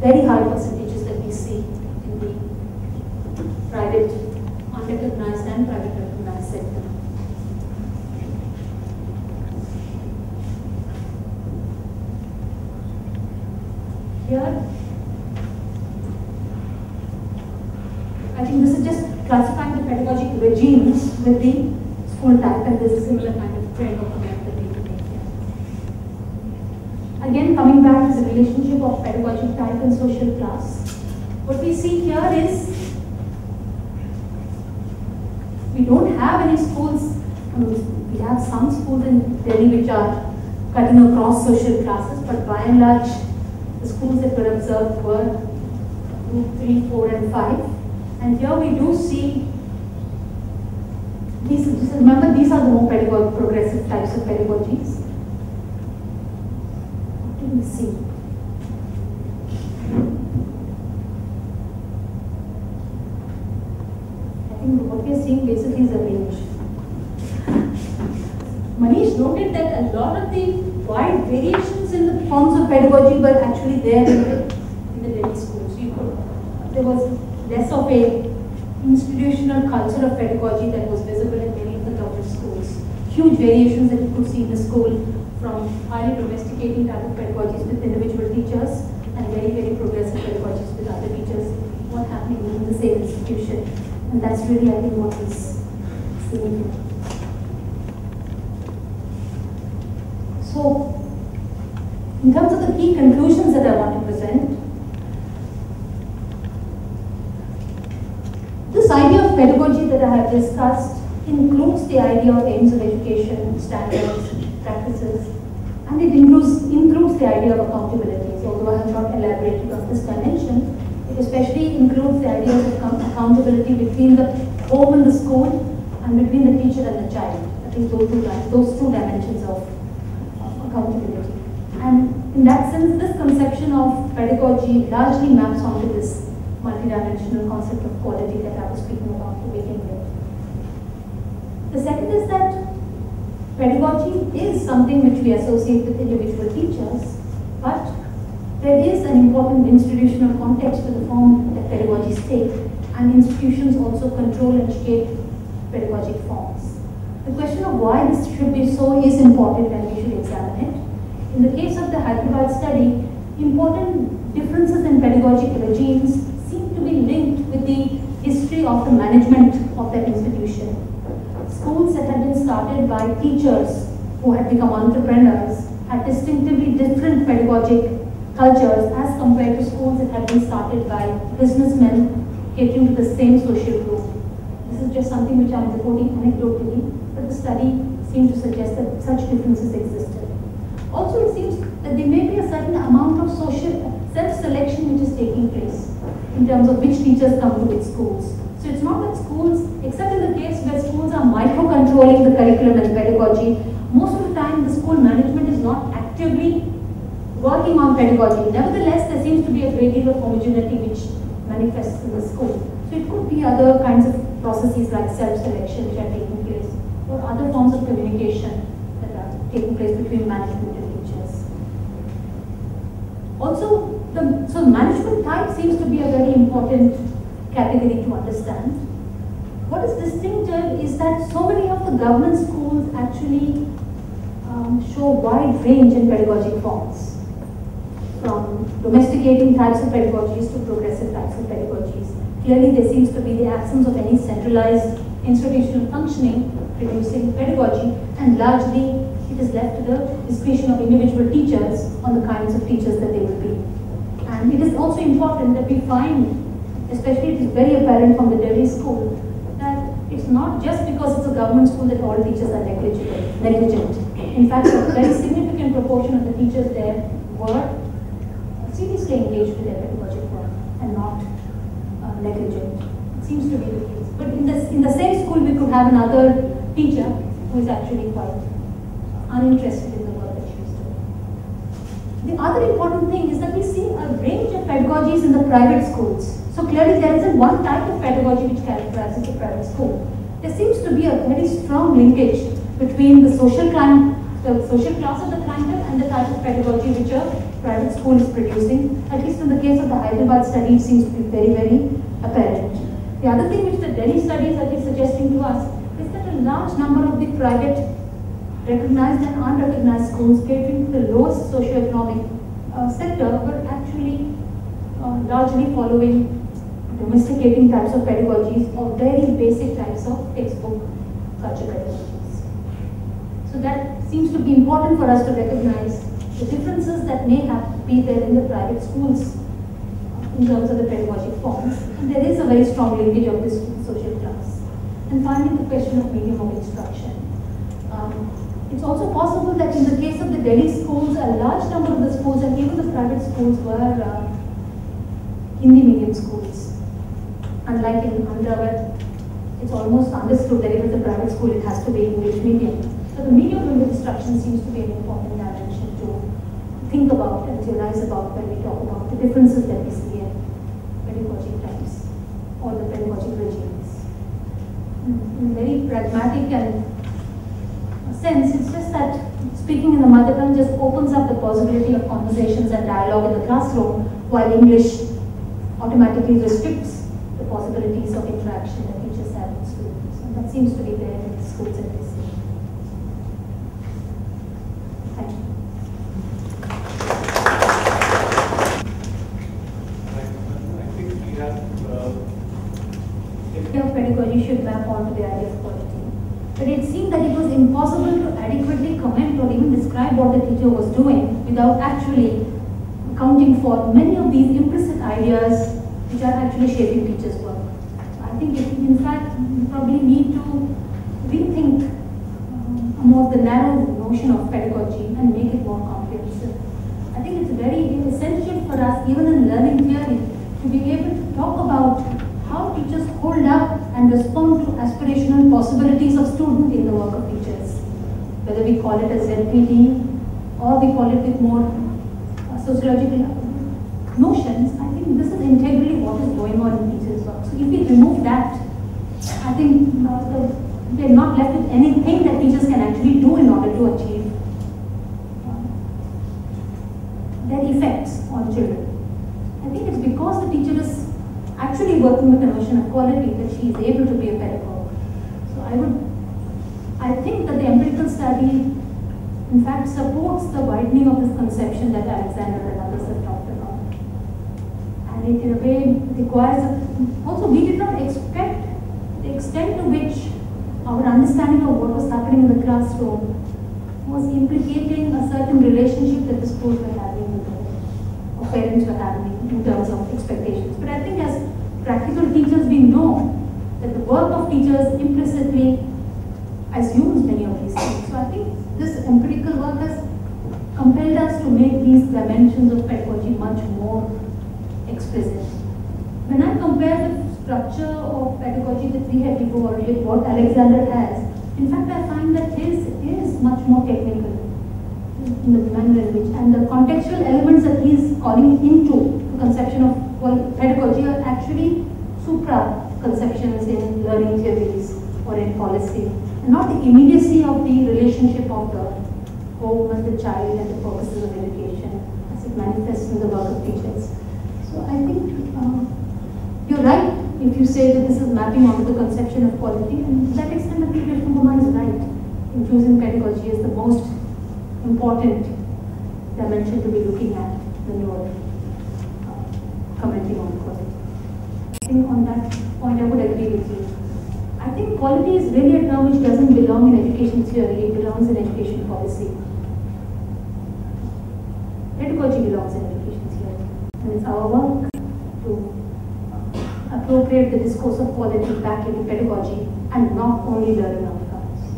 very high percentages that we see in the private unrecognized and private recognized sector. Here, I think this is just classifying the pedagogic regimes with the school type and there's a similar kind of trend of that we make here. Again, coming back to the of pedagogic type and social class, what we see here is we don't have any schools, we have some schools in Delhi which are cutting across social classes, but by and large, the schools that were observed were group 3, 4 and 5. And here we do see, these, remember these are the more pedagogic, progressive types of pedagogies. What do we see? What we are seeing basically is a range. Manish noted that a lot of the wide variations in the forms of pedagogy were actually there in the, in the Delhi schools. Could, there was less of a institutional culture of pedagogy that was visible in many of the government schools. Huge variations that you could see in the school from highly domesticating type of pedagogies with individual teachers and very, very progressive pedagogies with other teachers, what happening within the same institution. And that's really, I think, what is here. So, in terms of the key conclusions that I want to present, this idea of pedagogy that I have discussed includes the idea of aims of education, standards, practices, And it includes, includes the idea of accountability. So although I have not elaborated on this dimension, especially includes the idea of accountability between the home and the school and between the teacher and the child. I think those two, those two dimensions of accountability. And in that sense, this conception of pedagogy largely maps onto this multidimensional concept of quality that I was speaking about to begin with. The second is that pedagogy is something which we associate with individual teachers, but there is an important institutional context to the form that pedagogies take, and institutions also control and shape pedagogic forms. The question of why this should be so is important and we should examine it. In the case of the Hyderabad study, important differences in pedagogical regimes seem to be linked with the history of the management of that institution. Schools that had been started by teachers who had become entrepreneurs had distinctively different pedagogic cultures as compared to schools that had been started by businessmen catering to the same social group. This is just something which I'm reporting anecdotally, but the study seemed to suggest that such differences existed. Also, it seems that there may be a certain amount of social self-selection which is taking place in terms of which teachers come to which schools. So it's not that schools, except in the case where schools are micro-controlling the curriculum and pedagogy, most of the time the school management is not actively working on pedagogy. Nevertheless, there seems to be a great deal of homogeneity which manifests in the school. So it could be other kinds of processes like self-selection which are taking place or other forms of communication that are taking place between management and teachers. Also, the, so management type seems to be a very important category to understand. What is distinctive is that so many of the government schools actually um, show wide range in pedagogic forms, from domesticating types of pedagogies to progressive types of pedagogies. Clearly, there seems to be the absence of any centralized institutional functioning producing pedagogy, and largely it is left to the discretion of individual teachers on the kinds of teachers that they will be. And it is also important that we find, especially it is very apparent from the Delhi school, that it's not just because it's a government school that all teachers are negligent. negligent. In fact, a very significant proportion of the teachers there were seriously engaged with their pedagogic work and not uh, negligent. It seems to be the case. But in the, in the same school, we could have another teacher who is actually quite uninterested in the work that she is doing. The other important thing is that we see a range of pedagogies in the private schools. So clearly there isn't one type of pedagogy which characterizes a private school. There seems to be a very strong linkage between the social climate, the social class of the clientele and the type of pedagogy which a private school is producing. At least in the case of the Hyderabad study, it seems to be very, very apparent. The other thing which the Delhi study is suggesting to us is that a large number of the private recognized and unrecognized schools catering to the lowest socioeconomic uh, sector were actually uh, largely following domesticating types of pedagogies or very basic types of textbook culture pedagogies. So that seems to be important for us to recognize the differences that may have be there in the private schools in terms of the pedagogic forms. And there is a very strong linkage of this social class. And finally, the question of medium of instruction. Um, it's also possible that in the case of the Delhi schools, a large number of the schools and even the private schools were uh, Hindi medium schools. Unlike in Hyderabad, it's almost understood that if it's a private school, it has to be English medium. So the medium of instruction seems to be an important dimension to think about and theorize about when we talk about the differences that we see in pedagogic types or the pedagogic regimes. In a very pragmatic and uh, sense, it's just that speaking in the mother tongue just opens up the possibility of conversations and dialogue in the classroom, while English automatically restricts the possibilities of interaction that teachers have with students. And that seems to be there in the schools that we see. Thank you. of pedagogy should map onto the idea of quality. But it seemed that it was impossible to adequately comment or even describe what the teacher was doing without actually accounting for many of these implicit ideas which are actually shaping teachers' work. I think it, in fact we probably need to rethink um, more the narrow notion of pedagogy and make it more comprehensive. I think it's very essential for us, even in learning theory, to be able to talk about how teachers hold up and respond possibilities of students in the work of teachers. Whether we call it as ZPD or we call it with more uh, sociological notions, I think this is integrally what is going on in teachers' work. So if we remove that, I think uh, we're not left with anything that teachers can actually do in order to achieve uh, their effects on children. I think it's because the teacher is actually working with a notion of quality that she is able to be a pedagogue. I would, I think that the empirical study in fact supports the widening of this conception that Alexander and others have talked about. And it in a way requires, also we did not expect the extent to which our understanding of what was happening in the classroom was implicating a certain relationship that the schools were having or parents were having in terms of expectations. But I think as practical teachers, we know that the work of teachers implicitly assumes many of these things. So I think this empirical work has compelled us to make these dimensions of pedagogy much more explicit. When I compare the structure of pedagogy that we have evolved with what Alexander has, in fact I find that his is much more technical in the manner in which, and the contextual elements that he is calling into the conception of well, pedagogy are actually supra conceptions in learning theories or in policy and not the immediacy of the relationship of the home and the child and the purposes of education as it manifests in the work of teachers. So I think uh, you're right if you say that this is mapping onto the conception of quality and to that extent I think Krishna Kumar is right in choosing pedagogy as the most important dimension to be looking at when you're uh, commenting on quality. Think on that point I would agree with you. I think quality is really a term which doesn't belong in education theory, it belongs in education policy. Pedagogy belongs in education theory. And it's our work to appropriate the discourse of quality back into pedagogy and not only learning outcomes.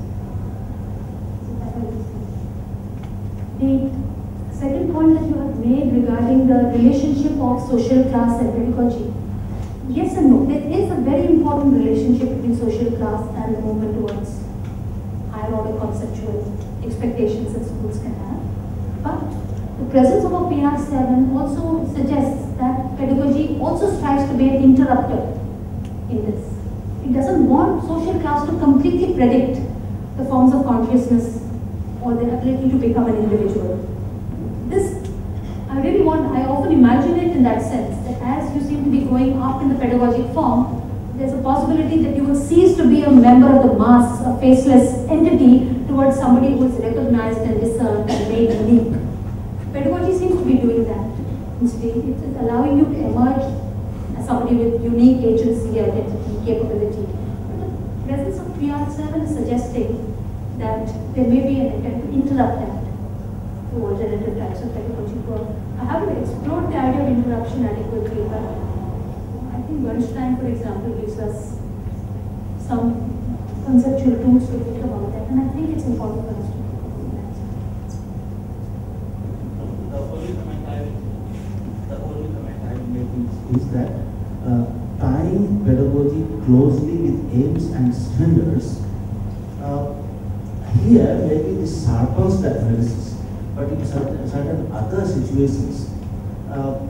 The second point that you have made regarding the relationship of social class and pedagogy Yes and no. There is a very important relationship between social class and the movement towards higher order conceptual expectations that schools can have. But the presence of a PR7 also suggests that pedagogy also strives to be an interrupter in this. It doesn't want social class to completely predict the forms of consciousness or the ability to become an individual. This I really want, I often imagine in that sense, that as you seem to be going up in the pedagogic form, there's a possibility that you will cease to be a member of the mass, a faceless entity, towards somebody who is recognized and discerned and made unique. Pedagogy seems to be doing that. Instead, it is allowing you to emerge as somebody with unique agency, identity, capability. The presence of PR7 is suggesting that there may be an attempt to interrupt that to alternative types of pedagogy work. I haven't explored the idea of interruption adequately, but I think Bernstein, for example, gives us some conceptual tools to think about that, and I think it's important for us to think about that. The only comment I will, the only comment I will make is, is that uh, tying pedagogy closely with aims and standards, uh, here maybe this sharpens the analysis, but in certain, certain other situations, uh,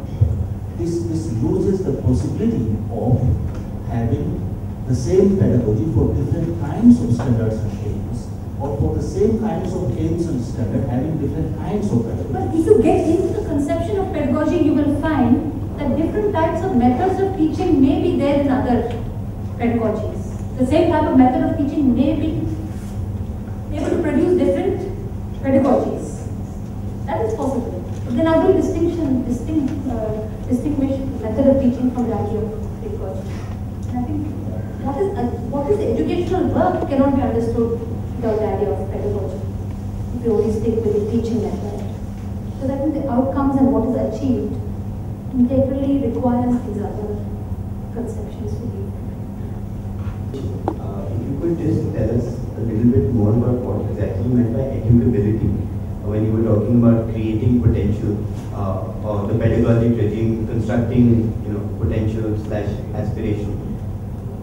this, this loses the possibility of having the same pedagogy for different kinds of standards and aims, or for the same kinds of aims and standard having different kinds of pedagogy. But if you get into the conception of pedagogy, you will find that different types of methods of teaching may be there in other pedagogies. The same type of method of teaching may be able to produce different pedagogies. That is possible. But then I will distinction, distinct, uh, method of teaching from the idea of pedagogy. And I think what is uh, what is the educational work cannot be understood without the idea of pedagogy. If you only stick with the teaching method. So that means the outcomes and what is achieved integrally requires these other conceptions to be. Uh, If you could just tell us a little bit more about what exactly meant by educability when you were talking about creating potential uh, or the pedagogic regime constructing, you know, potential slash aspiration.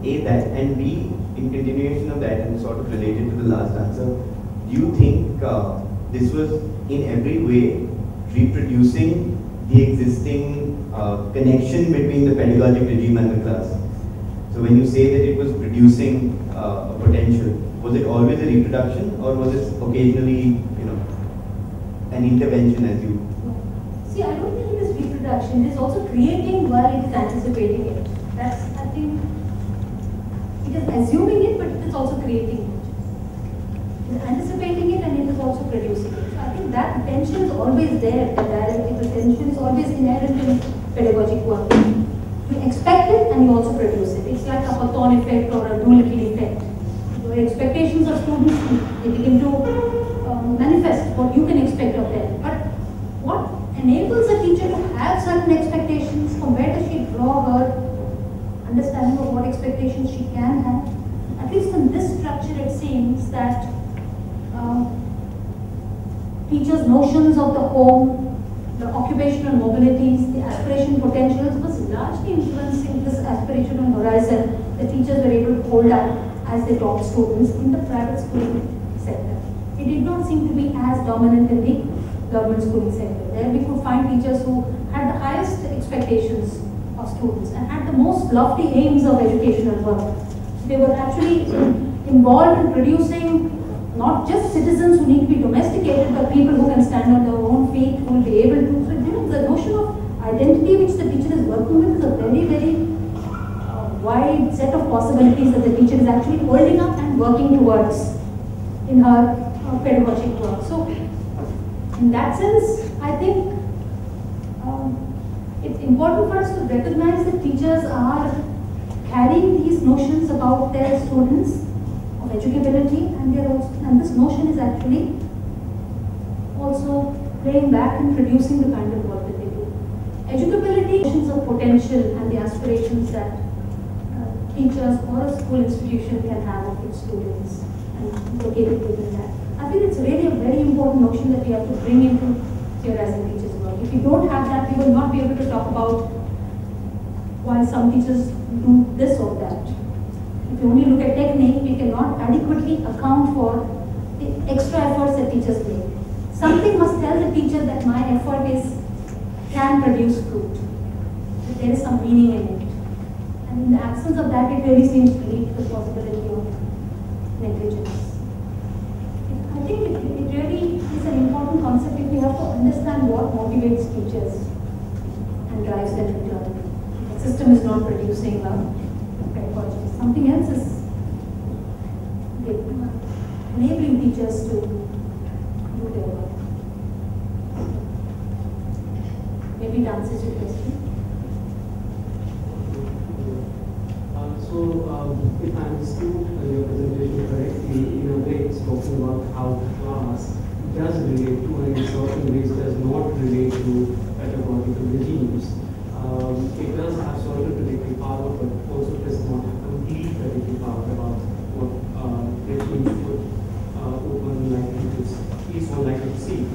A, that, and B, in continuation of that and sort of related to the last answer, do you think uh, this was in every way reproducing the existing uh, connection between the pedagogic regime and the class? So when you say that it was producing uh, a potential, was it always a reproduction or was it occasionally, an intervention as you See, I don't think it is reproduction. It is also creating while it is anticipating it. That's, I think, it is assuming it, but it is also creating it. It is anticipating it and it is also producing it. So I think that tension is always there. The dialectic, the tension is always inherent in pedagogic work. You expect it and you also produce it. It's like a Hawthorne effect or a Dulkey effect. Your expectations of students, they begin to what you can expect of them. But what enables a teacher to have certain expectations, from where does she draw her understanding of what expectations she can have? At least in this structure, it seems that um, teachers' notions of the home, the occupational mobilities, the aspiration potentials was largely influencing this aspirational horizon the teachers were able to hold up as they taught students in the private sector. It did not seem to be as dominant in the government schooling sector. There we could find teachers who had the highest expectations of students and had the most lofty aims of educational work. They were actually involved in producing not just citizens who need to be domesticated, but people who can stand on their own feet, who will be able to. So, you know, the notion of identity which the teacher is working with is a very, very uh, wide set of possibilities that the teacher is actually holding up and working towards in her uh, pedagogic work. So, in that sense, I think um, it's important for us to recognize that teachers are carrying these notions about their students of educability and and this notion is actually also playing back and producing the kind of work that they do. Educability, notions of potential and the aspirations that uh, teachers or a school institution can have of its students and located within. I think it's really a very important notion that we have to bring into here as a teachers' work. If you don't have that, we will not be able to talk about why some teachers do this or that. If you only look at technique, we cannot adequately account for the extra efforts that teachers make. Something must tell the teacher that my effort is can produce fruit. That there is some meaning in it. And in the absence of that, it really seems to lead to the possibility of negligence. I think it, it really is an important concept if we have to understand what motivates teachers and drives them to learn. The system is not producing pedagogy. Something else is enabling teachers to do their work. Maybe it answers your question. Uh, So, um, if I understood your presentation correctly, in a way talking about how class does relate to and in certain ways does not relate to pedagogical regimes. Um, It does have certain predictive power, but also does not have complete predictive power about what uh, regimes would uh, one likely to, s- is one likely to see.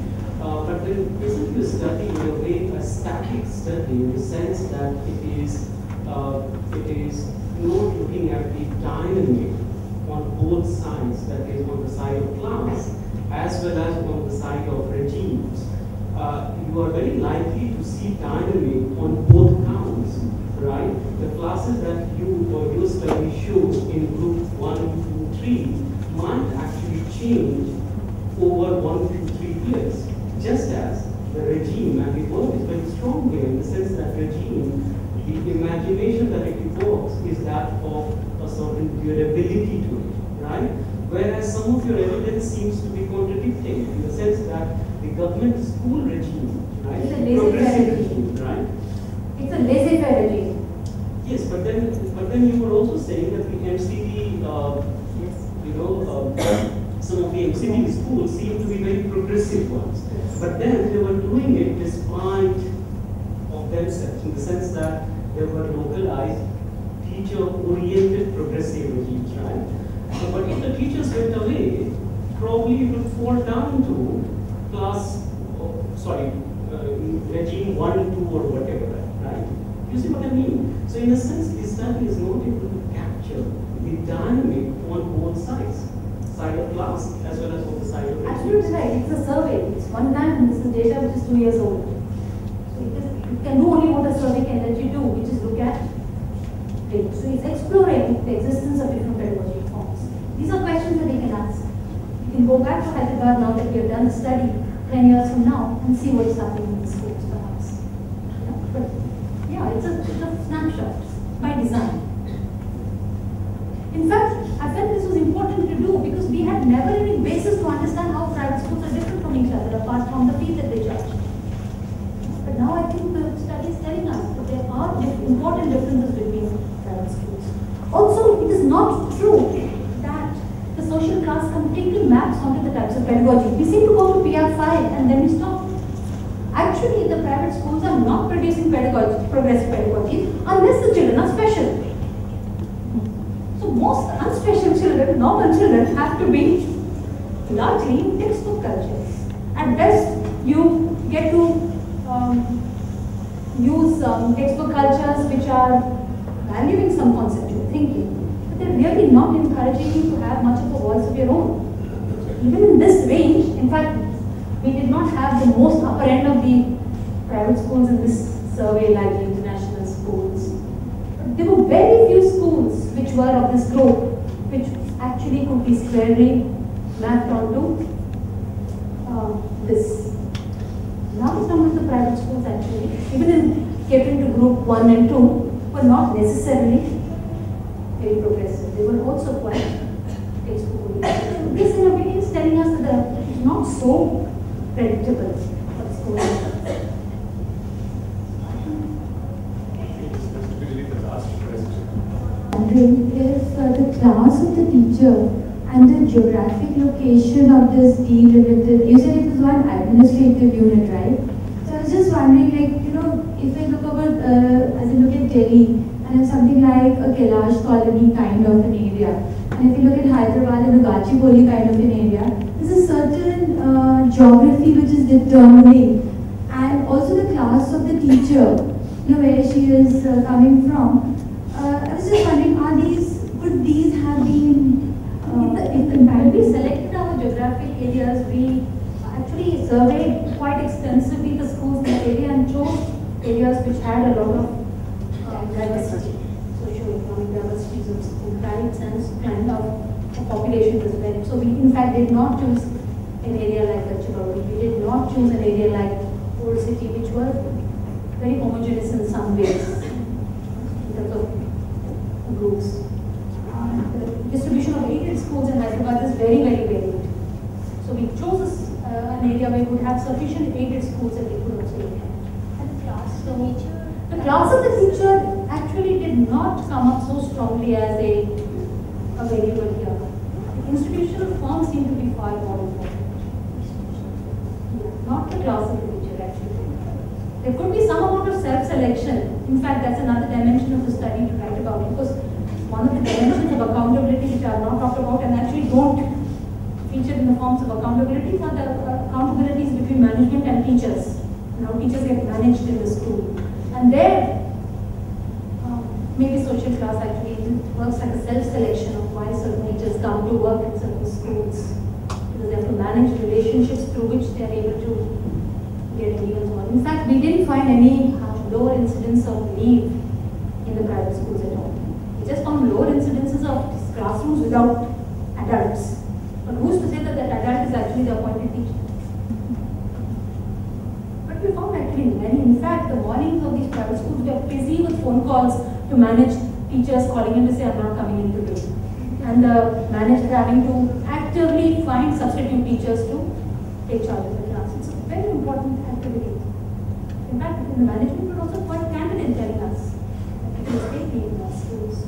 Uh, But then isn't the study in a way a static study in the sense that it is, uh, it is not looking at the dynamic on sides, that is on the side of class as well as on the side of regimes. Uh, you are very likely to see dynamic on both counts, right? The classes that you or your study in group one, two, three might actually change over 1 to 3 years, just as the regime and the work is very strong here in the sense that regime, the imagination that it evokes is that of a certain durability to it, right? Whereas some of your evidence seems to be contradicting in the sense that the government school regime, right? It's a laissez-faire progressive regime. regime, right? It's a laissez-faire regime. Yes, but then, but then you were also saying that the MCD, uh, Yes. you know, uh, some of the MCD schools seem to be very progressive ones. But then they were doing it despite of themselves, in the sense that they were localized, teacher-oriented progressive regimes, right? So, but if the teachers went away, probably it will fall down to class, oh, sorry, uh, regime one, two, or whatever, right? You see what I mean? So in a sense, the study is not able to capture the dynamic on both sides, side of class as well as on the side of Absolutely right, it's a survey, it's one time, and this is data which is two years old. So it, is, it can do only what a survey can let you do, which is look at data. So it's exploring the existence of different pedagogical forms. These are questions that they can ask. You Hyderabad now that we have done the study, 10 years from now, and see what is happening in the schools perhaps. Yeah, But yeah, it's a, it's a snapshot by design. In fact, I felt this was important to do because we had never any basis to understand how private schools are different from each other apart from the fee that they charge. But now I think the study is telling us that there are dif- important differences between private schools. Also, it is not true that the social class completely maps onto the types of pedagogy. We seem to go to PR5 and then we stop. Actually, the private schools are not producing pedagogy, progressive pedagogy unless the children are special. So most unspecial children, normal children, have to be largely in textbook cultures. At best, you get to um, use um, textbook cultures which are valuing some conceptual thinking, but they're really not encouraging you to have much of a voice of your own. Even in this range, in fact, we did not have the most upper end of the private schools in this survey like the international schools. There were very few schools which were of this group, which actually could be squarely mapped onto uh, this. Large number of the private schools actually, even in catering to group one and two, were not necessarily very progressive. They were also quite textbook oriented. This in a way is telling us that the- it's not so predictable what's going on. Mr. Vijay has asked a question. wondering if uh, the class of the teacher and the geographic location you said it was one administrative unit, right? So I was just wondering, like, you know, if I look over, uh, as I look at Delhi, and it's something like a Kailash colony kind of an area, and if you look at Hyderabad and a Gachibowli kind of an area, there's a certain uh, geography which is determining, and also the class of the teacher, you know, where she is uh, coming from. Uh, I was just wondering, are these, could these have been If uh, the, if the, when we selected our geographic areas, we actually surveyed quite extensively the schools in the area and chose areas which had a lot of um, diversity, socio-economic diversities of school types and kind of population as well. So we in fact did not choose an area like Gachibowli, we did not choose an area like Old City, which were very homogeneous in some ways in terms of groups. And the distribution of aided schools in Hyderabad is very, very varied. So we chose a s- uh, an area where we would have sufficient aided schools that we could also look at. and the class of the teacher? The class of the teacher actually did not come up so strongly as a, a variable here. The institutional form seemed to be far more important. Not the class of the teacher actually. There could be some amount of self-selection. In fact, that's another dimension of the study to write about because one of the dimensions of accountability which are not talked about and actually don't feature in the forms of accountability are the uh, accountabilities between management and teachers. And how teachers get managed in the school. And there, um, maybe social class actually works like a self-selection of why certain teachers come to work in certain schools. Because they have to manage relationships through which they are able to get legal work. In fact, we didn't find any lower incidence of leave in the private schools at all. We just found lower incidences of classrooms without adults. But who's to say that that adult is actually the appointed teacher? But we found actually many, in of these private schools were busy with phone calls to manage teachers calling in to say, I'm not coming in today. And the manager having to actively find substitute teachers to take charge of the class. It's a very important activity. In fact, in the management would also quite candid in telling us that it is taking in our schools.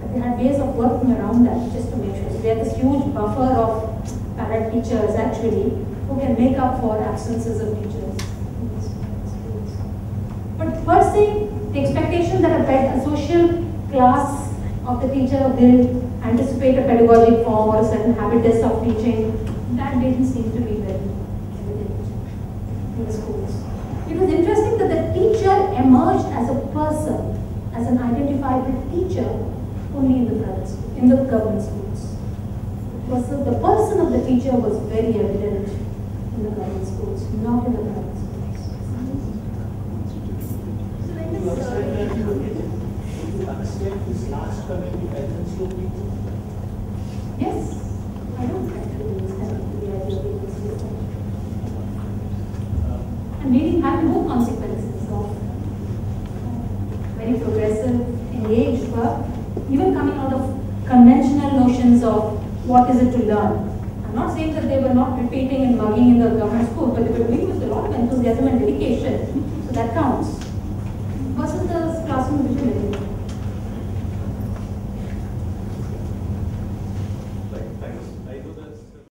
But they had ways of working around that just to make sure. So we have this huge buffer of parent teachers actually who can make up for absences of teachers in these schools. But per se, the expectation that a, ped- a social class of the teacher will anticipate a pedagogic form or a certain habitus of teaching, that didn't seem to be very evident in the schools. It was interesting that the teacher emerged as a person, as an identifiable teacher, only in the private in the government schools. The person of the teacher was very evident in the government schools, not in the private schools. You accept that you you understand this last comment you evidence your people? Yes, I don't actually understand the idea of being system. And reading have no consequences of very progressive, engaged work, even coming out of conventional notions of what is it to learn. I'm not saying that they were not repeating and mugging in the government school, but they were doing it with a lot of enthusiasm and dedication, so that counts. Thank you.